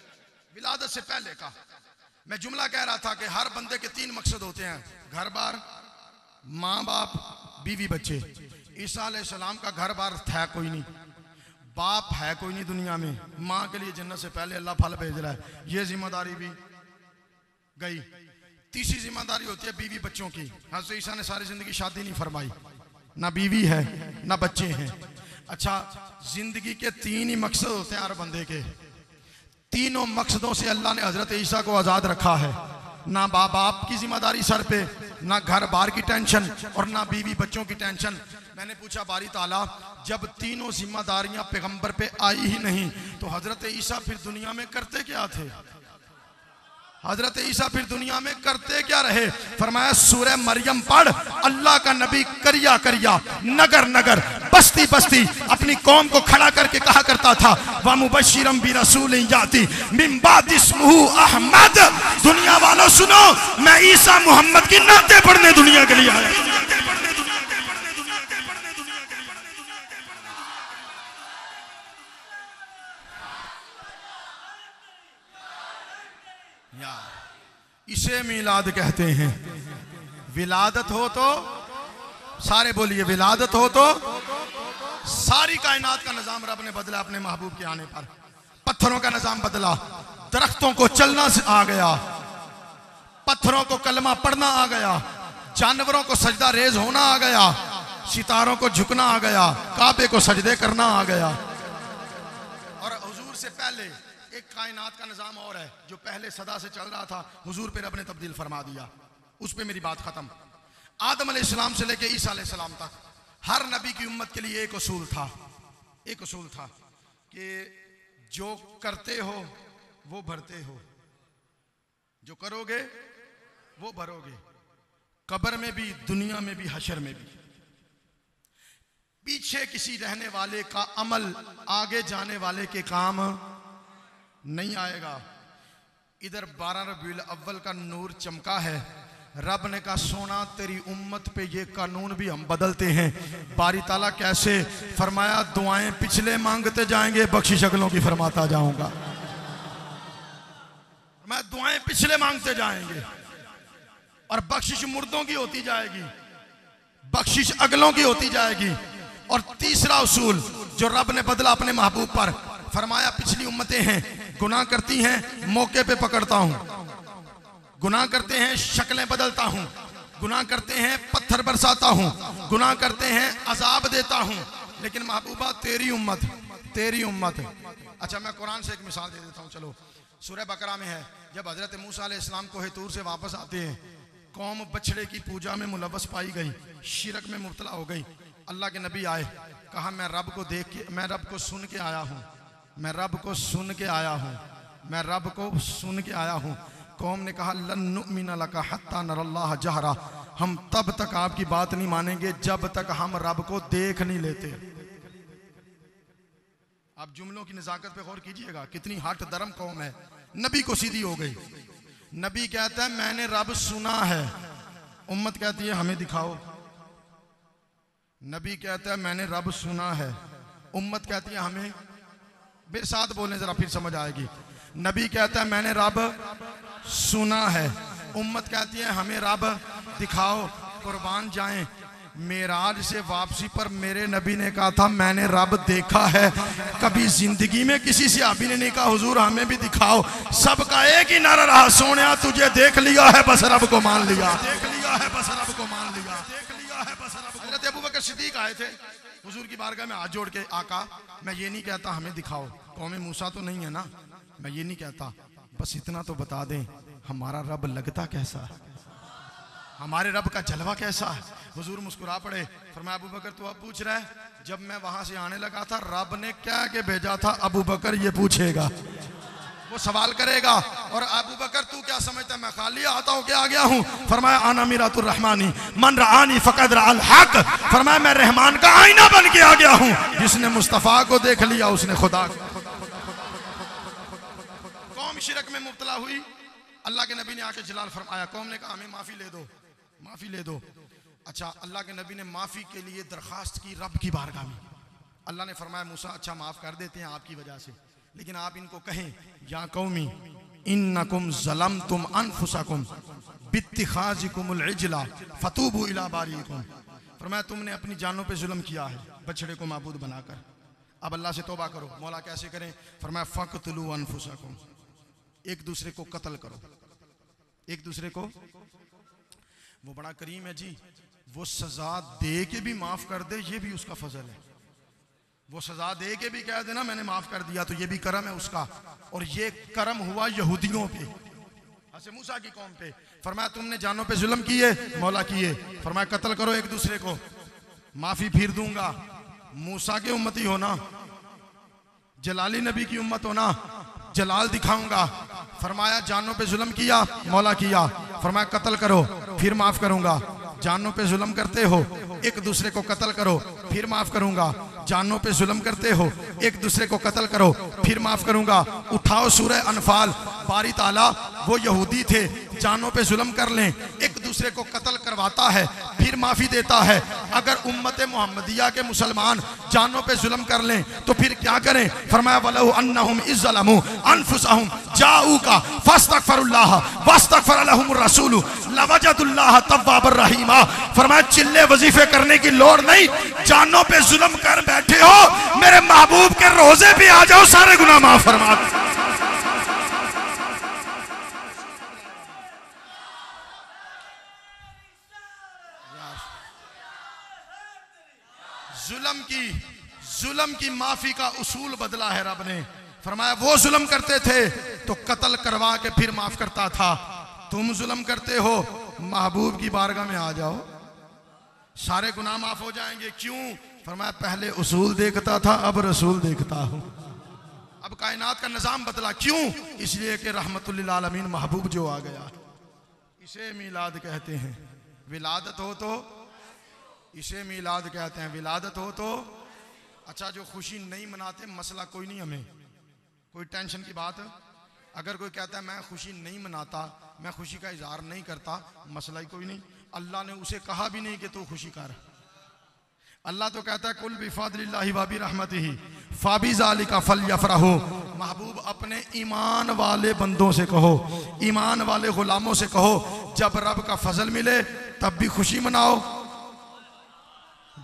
विलादत से पहले का। मैं जुमला कह रहा था कि हर बंदे के तीन मकसद होते हैं। घर बार माँ बाप बीवी बच्चे। ईसा सलाम का घर बार था कोई नहीं। बाप है कोई नहीं दुनिया में। माँ के लिए जन्नत से पहले अल्लाह फल भेज रहा है। ये ज़िम्मेदारी भी गई। तीसरी ज़िम्मेदारी होती है बीवी बच्चों की। हज़रत ईसा ने सारी ज़िंदगी शादी नहीं फरमाई। ना बीवी है, ना बच्चे हैं। अच्छा ज़िंदगी के तीन ही मकसद होते हैं हर बंदे के। तीनों मकसदों से अल्लाह ने हज़रत ईसा को आज़ाद रखा है। ना बाप बाप की ज़िम्मेदारी सर पे, ना घर बार की टेंशन और ना बीवी बच्चों की टेंशन। मैंने पूछा, बारी ताला, जब तीनों जिम्मेदारियाँ पैगंबर पे आई ही नहीं तो हज़रत ईसा फिर दुनिया में करते क्या थे? हज़रत ईसा फिर दुनिया में करते क्या रहे? फरमाया सूर्य मरियम पढ़, अल्लाह का नबी करिया करिया, नगर नगर, बस्ती बस्ती, अपनी कौम को खड़ा करके कहा करता था वह बी रसूल जाती अहमद। दुनिया वालों, सुनो, मैं ईसा मोहम्मद की नाते पढ़ने दुनिया के लिए आया। इसे मिलाद कहते हैं। विलादत हो तो सारे बोलिए विलादत हो तो सारी कायनात का निज़ाम रब ने बदला अपने महबूब के आने पर। पत्थरों का निज़ाम बदला, दरख्तों को चलना आ गया, पत्थरों को कलमा पढ़ना आ गया, जानवरों को सजदा रेज होना आ गया, सितारों को झुकना आ गया, काबे को सजदे करना आ गया। और हुजूर से पहले एक कायनात का निज़ाम और है, जो पहले सदा से चल रहा था। हुजूर पे रब ने तब्दील फरमा दिया। उस पर मेरी बात ख़त्म। आदम सलाम से लेके ईसा सलाम तक, हर नबी की उम्मत के लिए एक असूल था। एक असूल था कि जो करते हो, वो भरते हो। जो करोगे, वो भरोगे। कब्र में भी, दुनिया में भी, हशर में भी। पीछे किसी रहने वाले का अमल, आगे जाने वाले के काम नहीं आएगा। इधर बारह रबील अव्वल का नूर चमका है। रब ने कहा, सोना, तेरी उम्मत पे ये कानून भी हम बदलते हैं। बारी ताला कैसे? फरमाया, दुआएँ पिछले मांगते जाएँगे बख्शी शक्लों की फरमाता जाऊँगा। मैं दुआएँ पिछले मांगते जाएँगे और बख्शिश मुर्दों की होती जाएगी, बख्शिश अगलों की होती जाएगी। और तीसरा उसूल जो रब ने बदला अपने महबूब पर, फरमाया, पिछली उम्मतें हैं गुनाह करती हैं, मौके पे पकड़ता हूँ। गुनाह करते हैं, शक्लें बदलता हूँ। गुनाह करते हैं, पत्थर बरसाता हूँ। गुनाह करते हैं, अजाब देता हूँ। लेकिन महबूबा, तेरी उम्मत तेरी उम्मत। अच्छा मैं कुरान से एक मिसाल दे देता हूँ, चलो। सूर्य बकरा में है, जब हज़रत मूसा इस्लाम को हेतूर से वापस आते हैं, कौम बछड़े की पूजा में मुलवस पाई गई, शिरक में मुबतला हो गई। अल्लाह के नबी आए, कहा, मैं रब को देख के, मैं रब को सुन के आया हूँ। मैं रब को सुन के आया हूँ। मैं रब को सुन के आया हूँ। कौम ने कहा लन्नुमिन लका हत्ता नरल्लाह जहरा। हम तब तक आपकी बात नहीं मानेंगे जब तक हम रब को देख नहीं लेते। आप जुमलों की नजाकत पे गौर कीजिएगा, कितनी हट दरम कौम है। नबी को सीधी हो गई। नबी कहता है, मैंने रब सुना है। उम्मत कहती है, हमें दिखाओ। नबी कहता है, मैंने रब सुना है। उम्मत कहती है, हमें मेरे साथ बोलने जरा फिर समझ आएगी। नबी कहता है मैंने रब सुना है। उम्मत कहती है हमें रब दिखाओ कुर्बान जाएँ। मेराज से वापसी पर मेरे नबी ने कहा था मैंने रब देखा है। कभी ज़िंदगी में किसी से अभी ने नहीं कहा हुजूर हमें भी दिखाओ। सबका एक ही नारा रहा सोनिया तुझे देख लिया है बस रब को मान लिया। देख लिया है बस रब को मान लिया। देख लिया है बस रब हज़रत अबू बकर सिद्दीक आए थे। हुजूर की बारगाह में हाथ जोड़ के, आका, मैं ये नहीं कहता हमें दिखाओ। कौम मूसा तो नहीं है ना? मैं ये नहीं कहता। बस इतना तो बता दें, हमारा रब लगता कैसा? है हमारे रब का जलवा कैसा? है हुजूर मुस्कुरा पड़े। फरमाया, अबू बकर, तू अब पूछ रहा है, जब मैं वहाँ से आने लगा था, रब ने क्या के भेजा था, अबू बकर ये पूछेगा। वो सवाल करेगा, और अबू बकर, तू क्या समझता है? मैं खाली आता हूँ, क्या आ गया हूँ? फरमाया, आना मीरा तो रहमानी मन रानी फकद राल हक। फरमाया, मैं रहमान का आईना बन के आ गया हूँ। जिसने मुस्तफ़ा को देख लिया, उसने खुदा कौम शिरक में मुबतला हुई। अल्लाह के नबी ने आके जलाल फरमाया, कौम ने कहा, हमें माफ़ी ले दो, माफ़ी ले दो। अच्छा अल्लाह के नबी ने माफ़ी के लिए दरखास्त की, रब की बारगाह में। अल्लाह ने फरमाया, मूसा अच्छा माफ़ कर देते हैं आपकी वजह से। लेकिन आप इनको कहें, या कौमी इन नकुम जलम तुम अनफुसकुम, बित्तिखाजिकुमुल फतूबु इला बारीकुम। फरमाया, तुमने अपनी जानों पे जुल्म किया है, बछड़े को मबूद बनाकर। अब अल्लाह से तोबा करो, मौला कैसे करें? फरमाया, फ़कतलू अनफुसकुम। एक दूसरे को कत्ल करो। एक दूसरे को? वो बड़ा करीम है जी। वो सजा दे के भी माफ़ कर दे, ये भी उसका फजल है। वो सजा दे के भी कह देना, मैंने माफ़ कर दिया तो ये भी करम है उसका। और ये करम हुआ यहूदियों पे। हसे मूसा की कौम पे। फरमाया, तुमने जानों पे जुल्म किए, मौला किए। फरमाया, कत्ल करो एक दूसरे को। माफ़ी फिर दूँगा। मूसा के उम्मती होना। जलाली नबी की उम्मत होना। जलाल दिखाऊँगा। फरमाया, जानों पे जुल्म किया, मौला किया। फरमाया, कत्ल करो, फिर माफ़ करूँगा। जानों पे जुल्म करते हो, एक दूसरे को कत्ल करो, फिर माफ़ करूँगा। जानों पे जुलम करते हो, एक दूसरे को कत्ल करो, फिर माफ़ करूँगा। उठाओ सूरह अनफाल, बारी ताला वो यहूदी थे, जानों पे जुल्म कर लें, एक दूसरे को कत्ल करवाता है, फिर माफ़ी देता है। अगर उम्मत मोहम्मदिया के मुसलमान जानों पे जुल्म कर लें तो फिर क्या करें? फरमाया, वलहु अन्नहुम इज्जलमु अनफुसहुम जाऊ का फस्तगफरुल्लाह वस्तगफर लहुम रसूल, लवजदुल्लाह तव्वाबर रहीमा। फरमाया, चिल्ले वजीफे करने की लोड़ नहीं, जानों पे जुल्म कर बैठे हो, मेरे महबूब के रोज़े पे आ जाओ, सारे गुनाह माफ़ फरमा जुल्म की जुल्म की माफ़ी का उसूल बदला है रब ने। फरमाया, वो जुल्म करते थे तो कत्ल करवा के फिर माफ़ करता था। तुम जुल्म करते हो, महबूब की बारगाह में आ जाओ। सारे गुनाह माफ़ हो जाएँगे। क्यों? फरमाया, पहले उसूल देखता था, अब रसूल देखता हूँ। अब कायनात का निज़ाम बदला। क्यों? इसलिए कि रहमतुल्लिल आलमीन महबूब जो आ गया। इसे मिलाद कहते हैं। विलादत हो तो इसे मिलाद कहते हैं। विलादत हो तो अच्छा जो खुशी नहीं मनाते, मसला कोई नहीं हमें। कोई टेंशन की बात? अगर कोई कहता है, मैं खुशी नहीं मनाता, मैं खुशी का इजहार नहीं करता, मसला ही कोई नहीं। अल्लाह ने उसे कहा भी नहीं कि तू तो खुशी कर। अल्लाह तो कहता है, कुल बिफादी वाबी रहमत ही फाबिज अली का फल यफराहो महबूब अपने ईमान वाले बंदों से कहो, ईमान वाले गुलामों से कहो, जब रब का फजल मिले, तब भी खुशी मनाओ।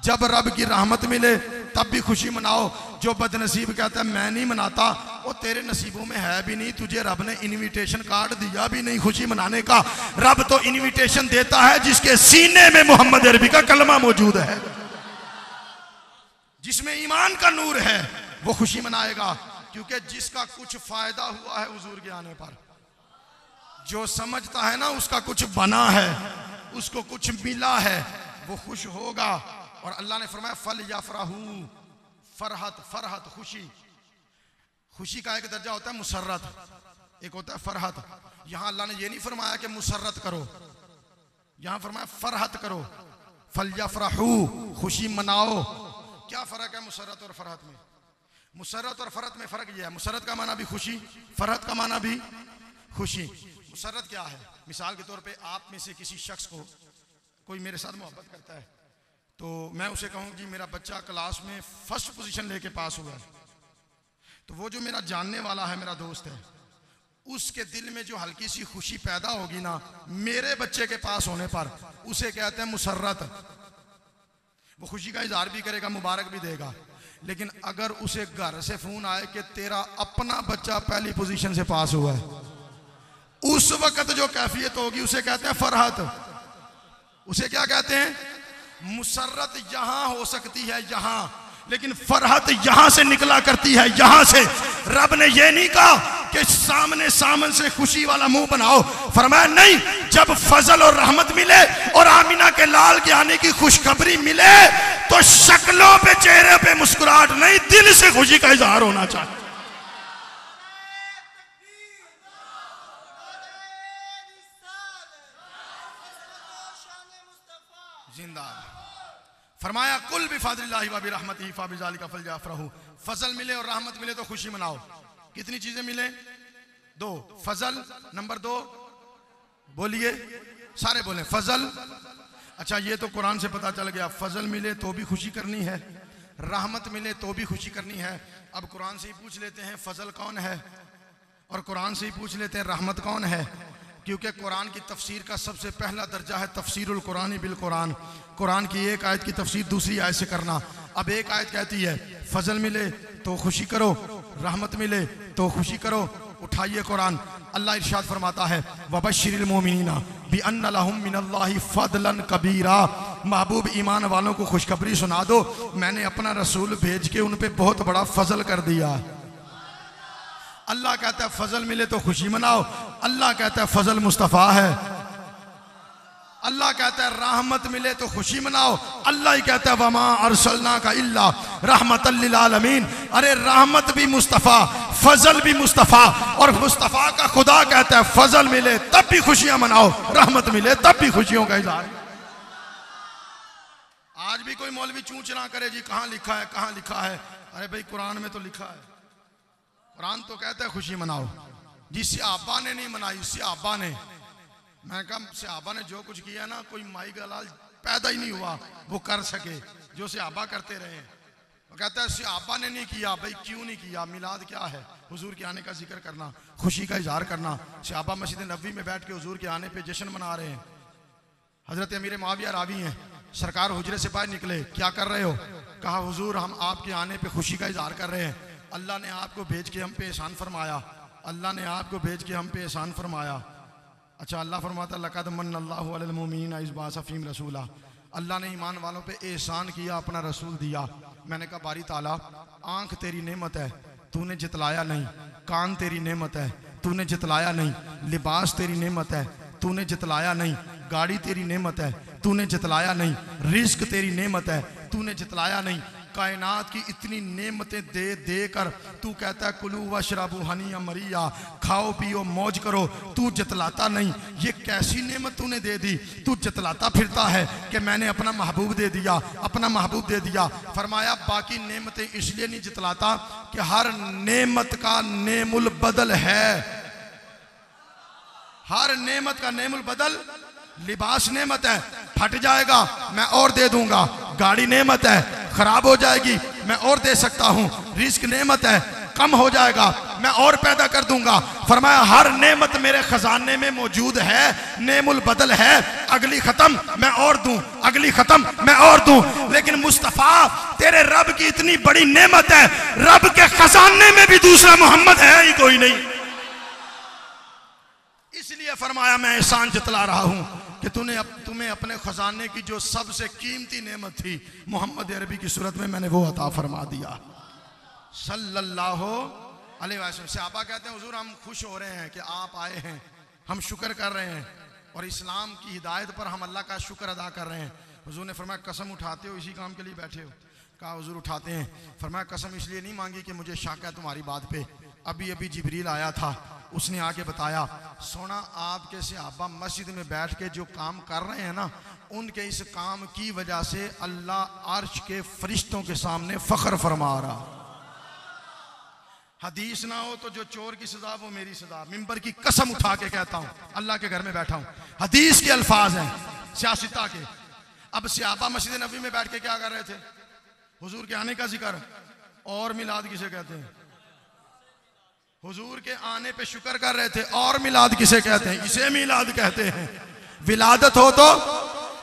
जब रब की रहमत मिले, तब भी खुशी मनाओ। जो बदनसीब कहता है, मैं नहीं मनाता, वो तेरे नसीबों में है भी नहीं, तुझे रब ने इनविटेशन कार्ड दिया भी नहीं खुशी मनाने का। रब तो इनविटेशन देता है, जिसके सीने में मोहम्मद अरबी का कलमा मौजूद है। जिसमें ईमान का नूर है, वो खुशी मनाएगा, क्योंकि जिसका कुछ फ़ायदा हुआ है, हजूर के आने पर। जो समझता है ना, उसका कुछ बना है, उसको कुछ मिला है, वो खुश होगा। और अल्लाह ने फरमाया, फल याफराहू, फरहत फरहत, खुशी। खुशी का एक दर्जा होता है मुसरत एक होता है फरहत। यहाँ अल्लाह ने ये नहीं फरमाया कि मुसरत करो। यहाँ फरमाया, फरहत करो। फल याफराहू, खुशी मनाओ। क्या फ़र्क है मुसरत और फ़रहत में? मुसरत और फरहत में फ़र्क यह है। मुसरत का माना भी खुशी, फ़रहत का माना भी खुशी। मुसरत क्या है? मिसाल के तौर पे आप में से किसी शख्स को कोई मेरे साथ मोहब्बत करता है। तो मैं उसे कहूँ जी मेरा बच्चा क्लास में फ़र्स्ट पोजीशन लेके पास हुआ है। तो वो जो मेरा जानने वाला है, मेरा दोस्त है, उसके दिल में जो हल्की सी खुशी पैदा होगी ना, मेरे बच्चे के पास होने पर उसे कहते हैं मुसरत वो खुशी का इजहार भी करेगा, मुबारक भी देगा। लेकिन अगर उसे घर से फ़ोन आए कि तेरा अपना बच्चा पहली पोजीशन से पास हुआ है, उस वक्त जो कैफियत होगी, उसे कहते हैं फरहत। उसे क्या कहते हैं? मुसरत यहाँ हो सकती है, यहाँ। लेकिन फरहत यहाँ से निकला करती है, यहाँ से। रब ने यह नहीं कहा कि सामने सामन से खुशी वाला मुँह बनाओ। फरमाया, नहीं, जब फजल और रहमत मिले और आमिना के लाल के आने की खुशखबरी मिले तो शक्लों पे, चेहरे पे मुस्कुराहट नहीं, दिल से खुशी का इजहार होना चाहिए। फरमाया, कुल भी फादिल्लाबी रहमत ही फाबिजाली का फल जाफरहू फजल मिले और रहमत मिले तो खुशी मनाओ। कितनी चीज़ें मिले? दो, फजल, नंबर दो, बोलिए, सारे बोले, फजल। अच्छा ये तो कुरान से पता चल गया, फजल मिले तो भी खुशी करनी है, रहमत मिले तो भी खुशी करनी है। अब कुरान से ही पूछ लेते हैं, फजल कौन है? और कुरान से ही पूछ लेते हैं, रहमत कौन है? क्योंकि कुरान की तफसीर का सबसे पहला दर्जा है तफसीरुल कुरानी बिल कुरान। कुरान की एक आयत की तफसीर दूसरी आयत से करना। अब एक आयत कहती है, फजल मिले तो खुशी करो, रहमत मिले तो खुशी करो, उठाइए कुरान। अल्लाह इरशाद फरमाता है वबशरिल मोमिनीना भी फदलन कबीरा। महबूब ईमान वालों को खुशखबरी सुना दो। मैंने अपना रसूल भेज के उन पर बहुत बड़ा फजल कर दिया। अल्लाह कहता है, फजल मिले तो खुशी मनाओ। अल्लाह कहता है, फजल मुस्तफ़ा है। अल्लाह कहता है, रहमत मिले तो खुशी मनाओ। अल्लाह ही कहता है, वमा अरसलना का इल्ला रहमत आलमीन अरे, रहमत भी मुस्तफ़ा, फजल भी मुस्तफ़ा, और मुस्तफ़ा का खुदा कहता है, फजल मिले तब भी खुशियाँ मनाओ। रहमत मिले तब भी खुशियों का इजहार। आज भी कोई मौलवी चूच ना करे, जी कहाँ लिखा है, कहाँ लिखा है? अरे भाई, कुरान में तो लिखा है। कुरान तो कहता है, खुशी मनाओ। जिससे आबा ने नहीं मनाई सियाबा ने। मैं कहा, सियाबा ने जो कुछ किया ना, कोई माई का लाल पैदा ही नहीं हुआ, वो कर सके, जो सियाबा करते रहे। वो कहता है, सियाबा ने नहीं किया, भाई क्यों नहीं किया? मिलाद क्या है? हुजूर के आने का ज़िक्र करना, खुशी का इजहार करना। सियाबा मस्जिद नबी में बैठ के हुजूर के आने पे जश्न मना रहे हैं। हज़रत अमीर माविया रावी हैं। सरकार हुजरे से बाहर निकले। क्या कर रहे हो? कहा, हुजूर, हम आपके आने पे खुशी का इजहार कर रहे हैं। अल्लाह ने आपको भेज के हम पे एहसान फरमाया। अल्लाह ने आपको भेज के हम पे एहसान फरमाया। अच्छा अल्लाह फरमाता लकद मन अल्लाहमीन रसूला। अल्लाह ने ईमान वालों पे एहसान किया, अपना रसूल दिया। मैंने कहा, बारी ताला, आँख तेरी नेमत है, तूने जितलाया नहीं। कान तेरी नेमत है, तूने जितलाया नहीं। लिबास तेरी नेमत है, तूने जितलाया नहीं। गाड़ी तेरी नेमत है, तूने जितलाया नहीं। रिस्क तेरी नेमत है, तूने जितलाया नहीं। कायनात की इतनी नेमतें दे दे कर तू कहता है, कुलू व शराबू हनिया मरिया, खाओ, पियो, मौज करो, तू जतलाता नहीं। ये कैसी नेमत तूने दे दी? तू जतलाता फिरता है कि मैंने अपना महबूब दे दिया, अपना महबूब दे दिया। फरमाया, बाकी नेमतें इसलिए नहीं जतलाता कि हर नेमत का नेमुल बदल है। हर नेमत का नेमुल बदल, लिबास नेमत है। फट जाएगा, मैं और दे दूँगा। गाड़ी नेमत है, खराब हो जाएगी, मैं और दे सकता हूँ। रिस्क नेमत है, कम हो जाएगा, मैं और पैदा कर दूँगा। फरमाया, हर नेमत मेरे खजाने में मौजूद है, नेमुल बदल है, अगली खत्म, मैं और दूँ, अगली खत्म, मैं और दूँ। लेकिन मुस्तफ़ा, तेरे रब की इतनी बड़ी नेमत है, रब के खजाने में भी दूसरा मोहम्मद है ही कोई नहीं। इसलिए फरमाया, मैं एहसान जतला रहा हूँ। कि तूने अप, तुम्हें अपने खजाने की जो सबसे कीमती नेमत थी मोहम्मद अरबी की सूरत में मैंने वो अता फरमा दिया। सल्लल्लाहु अलैहि वसल्लम। सहाबा कहते हैं हुजूर हम खुश हो रहे हैं कि आप आए हैं। हम शुक्र कर रहे हैं और इस्लाम की हिदायत पर हम अल्लाह का शुक्र अदा कर रहे हैं। हुजूर ने फरमाया कसम उठाते हो इसी काम के लिए बैठे हो? कहा हुजूर उठाते हैं। फरमाया कसम इसलिए नहीं मांगी कि मुझे शक है तुम्हारी बात पे। अभी अभी जिबरील आया था। उसने आके बताया, सोना आपके सहाबा मस्जिद में बैठ के जो काम कर रहे हैं ना, उनके इस काम की वजह से अल्लाह अर्श के फरिश्तों के सामने फख्र फरमा रहा हदीस ना हो तो जो चोर की सजा, वो मेरी सजा। मिंबर की कसम उठा के कहता हूँ, अल्लाह के घर में बैठा हूँ। हदीस के अल्फाज हैं, सियासता के। अब सियाबा मस्जिद नबी में बैठ के क्या कर रहे थे? हुजूर के आने का ज़िक्र। और मिलाद किसे कहते हैं? हुजूर के आने पे शुक्र कर रहे थे, और मिलाद किसे कहते हैं? इसे मिलाद कहते हैं। विलादत हो तो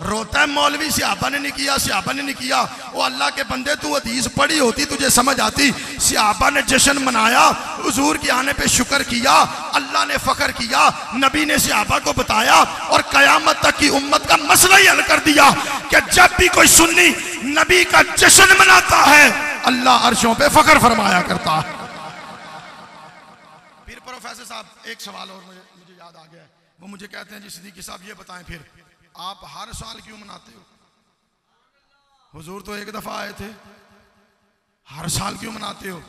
रोता है मौलवी, सियाबा ने नहीं किया, सियाबा ने नहीं किया। वो अल्लाह के बंदे, तू हदीस पड़ी होती, तुझे समझ आती। सियाबा ने जश्न मनाया, हुजूर के आने पे शुक्र किया, अल्लाह ने फख्र किया, नबी ने सियाबा को बताया, और कयामत तक की उम्मत का मसला ही हल कर दिया कि जब भी कोई सुन्नी नबी का जश्न मनाता है, अल्लाह अर्शों पे फख्र फरमाया करता। है प्रोफेसर साहब, एक सवाल और मुझे मुझे याद आ गया है। वो मुझे कहते हैं जी, सिद्दीकी साहब, ये बताएँ फिर, आप हर साल क्यों मनाते हो? हुजूर तो एक दफ़ा आए थे। हर साल क्यों मनाते हो?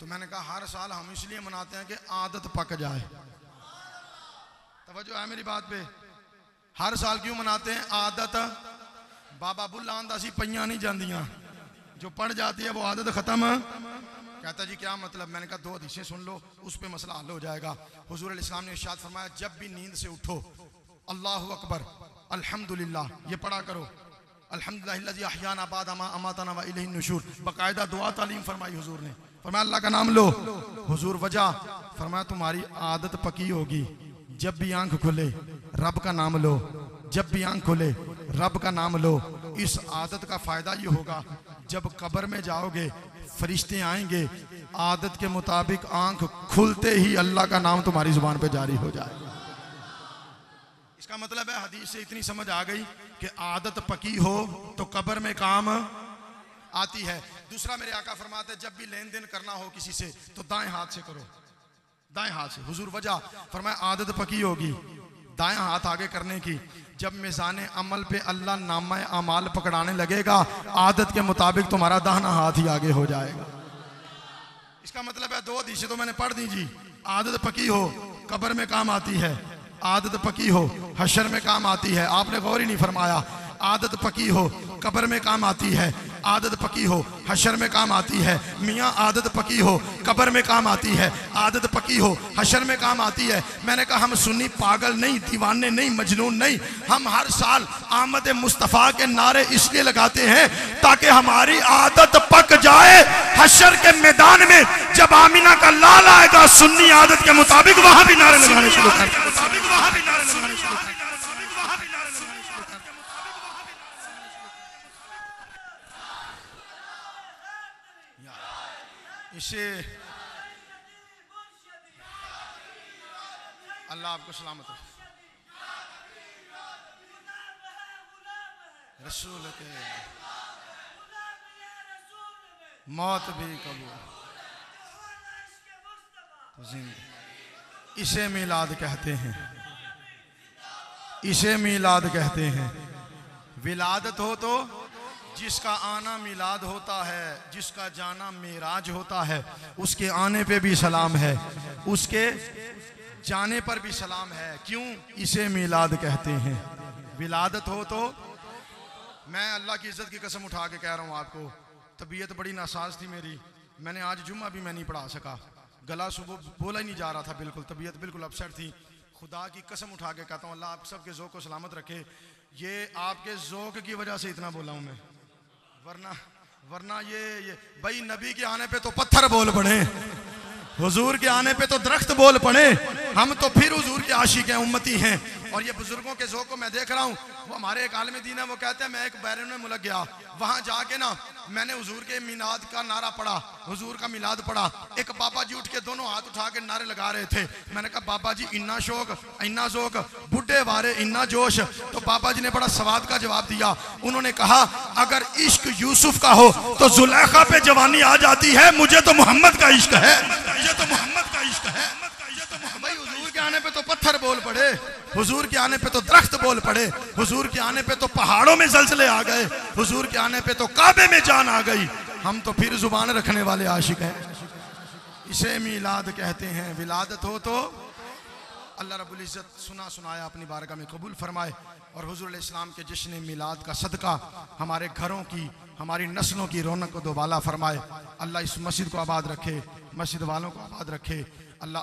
तो मैंने कहा, हर साल हम इसलिए मनाते हैं कि आदत पक जाए। तवज्जो है मेरी बात पे। हर साल क्यों मनाते हैं? आदत। बाबा बुल्ला आंदा सी पईयां नहीं जांदियाँ। जो पड़ जाती है, वो आदत खत्म। कहता, जी, क्या मतलब? मैंने कहा, दो हदीसें सुन लो, उस पे मसला हल हो जाएगा। हुजूर इस्लाम ने इरशाद फरमाया, जब भी नींद से उठो, अल्लाह अकबर, अल्हम्दुलिल्लाह, ये पढ़ा करो। अल्हम्दुलिल्लाह आबाद बाकायदा दुआ तालीम फरमाई हुजूर ने। फरमाया, अल्लाह का नाम लो। हुजूर, वजह। फरमाया, तुम्हारी आदत पकी होगी, जब भी आँख खुले, रब का नाम लो। जब भी आँख खुले, रब का नाम लो। इस आदत का फ़ायदा ये होगा, जब कब्र में जाओगे फरिश्ते आएँगे, आदत के मुताबिक आँख खुलते ही अल्लाह का नाम तुम्हारी ज़ुबान पे जारी हो जाएगा इसका मतलब है, हदीस से इतनी समझ आ गई कि आदत पकी हो तो कब्र में काम आती है। दूसरा मेरे आका फरमाते जब भी लेन देन करना हो किसी से तो दाएँ हाथ से करो। दाएँ हाथ से, हुजूर, वजह। फरमाया आदत पकी होगी। दाएँ हाथ आगे करने की। जब मिजान अमल पे अल्लाह नामा अमाल पकड़ाने लगेगा, आदत के मुताबिक तुम्हारा दाहना हाथ ही आगे हो जाएगा। इसका मतलब है दो दिशे तो मैंने पढ़ दी जी। आदत पकी हो, कब्र में काम आती है। आदत पकी हो, हशर में काम आती है। आपने गौर ही नहीं फरमाया। आदत पकी हो, कब्र में काम आती है। आदत पकी हो, हशर में काम आती है। मियाँ, आदत पकी हो, कब्र में काम आती है। आदत पकी हो, हशर में काम आती है। मैंने कहा, हम सुन्नी पागल नहीं, दीवाने नहीं, मजनून नहीं। हम हर साल आमद मुस्तफ़ा के नारे इसलिए लगाते हैं ताकि हमारी आदत पक जाए हशर के मैदान में। जब आमीना का लाल आएगा, सुन्नी आदत के मुताबिक वहाँ भी नारे लगाने शुरू कर इसे अल्लाह आपको सलामत रसूल के। मौत भी कबूल। इसे मिलाद कहते हैं। इसे मिलाद कहते हैं। विलादत हो तो जिसका आना मिलाद होता है, जिसका जाना मेराज होता है, उसके आने पे भी सलाम है। उसके जाने पर भी सलाम है। क्यों? इसे मिलाद कहते हैं। विलादत हो तो मैं अल्लाह की इज़्ज़त की कसम उठा के कह रहा हूँ आपको, तबीयत बड़ी नासाज थी मेरी। मैंने आज जुम्मा भी मैं नहीं पढ़ा सका। गला सुबह बोला ही नहीं जा रहा था बिल्कुल, तबीयत बिल्कुल अपसेट थी। खुदा की कसम उठा के कहता हूँ, अल्लाह आप सबके जोक को सलामत रखे। ये आपके जोक की वजह से इतना बोला हूँ मैं। वरना वरना ये ये, भाई नबी के आने पे तो पत्थर बोल पड़े। हुजूर के आने पे तो दरख्त बोल पड़े। हम तो फिर हुजूर के आशिक हैं, उम्मती हैं। और ये बुज़ुर्गों के जोक को मैं देख रहा हूँ, वो हमारे एक आलमी दीन है, वो कहते हैं, मैं एक बैरन में मुलक गया वहाँ जाके ना मैंने हुजूर के मिलाद का नारा पढ़ा, हुजूर का मिलाद पढ़ा। एक बाबा जी उठ के दोनों हाथ उठा के नारे लगा रहे थे। मैंने कहा, बाबा जी, इन्ना शौक, इन्ना जोक बुढ़े वारे, इन्ना जोश। तो बाबा जी ने बड़ा सवाद का जवाब दिया। उन्होंने कहा, अगर इश्क यूसुफ का हो तो जुलेखा पे जवानी आ जाती है। मुझे तो मोहम्मद का इश्क है। मुझे तो मोहम्मद का इश्क है। भाई, हुजूर के आने पे तो पत्थर बोल पड़े, हुजूर के आने पे तो दरख्त बोल पड़े, हुजूर के आने पे तो पहाड़ों में जलजले आ गए, हुजूर के आने पे तो काबे में जान आ गई। हम तो फिर ज़ुबान रखने वाले आशिक हैं। इसे मिलाद कहते हैं। विलादत हो तो अल्लाह रब्बुल इज़्ज़त सुना सुनाया अपनी बारगाह में कबूल फरमाए और हुजूर इस्लाम के जश्न मिलाद का सदका हमारे घरों की, हमारी नस्लों की रौनक को दोबाला फरमाए। अल्लाह इस मस्जिद को आबाद रखे, मस्जिद वालों को आबाद रखे। अल्लाह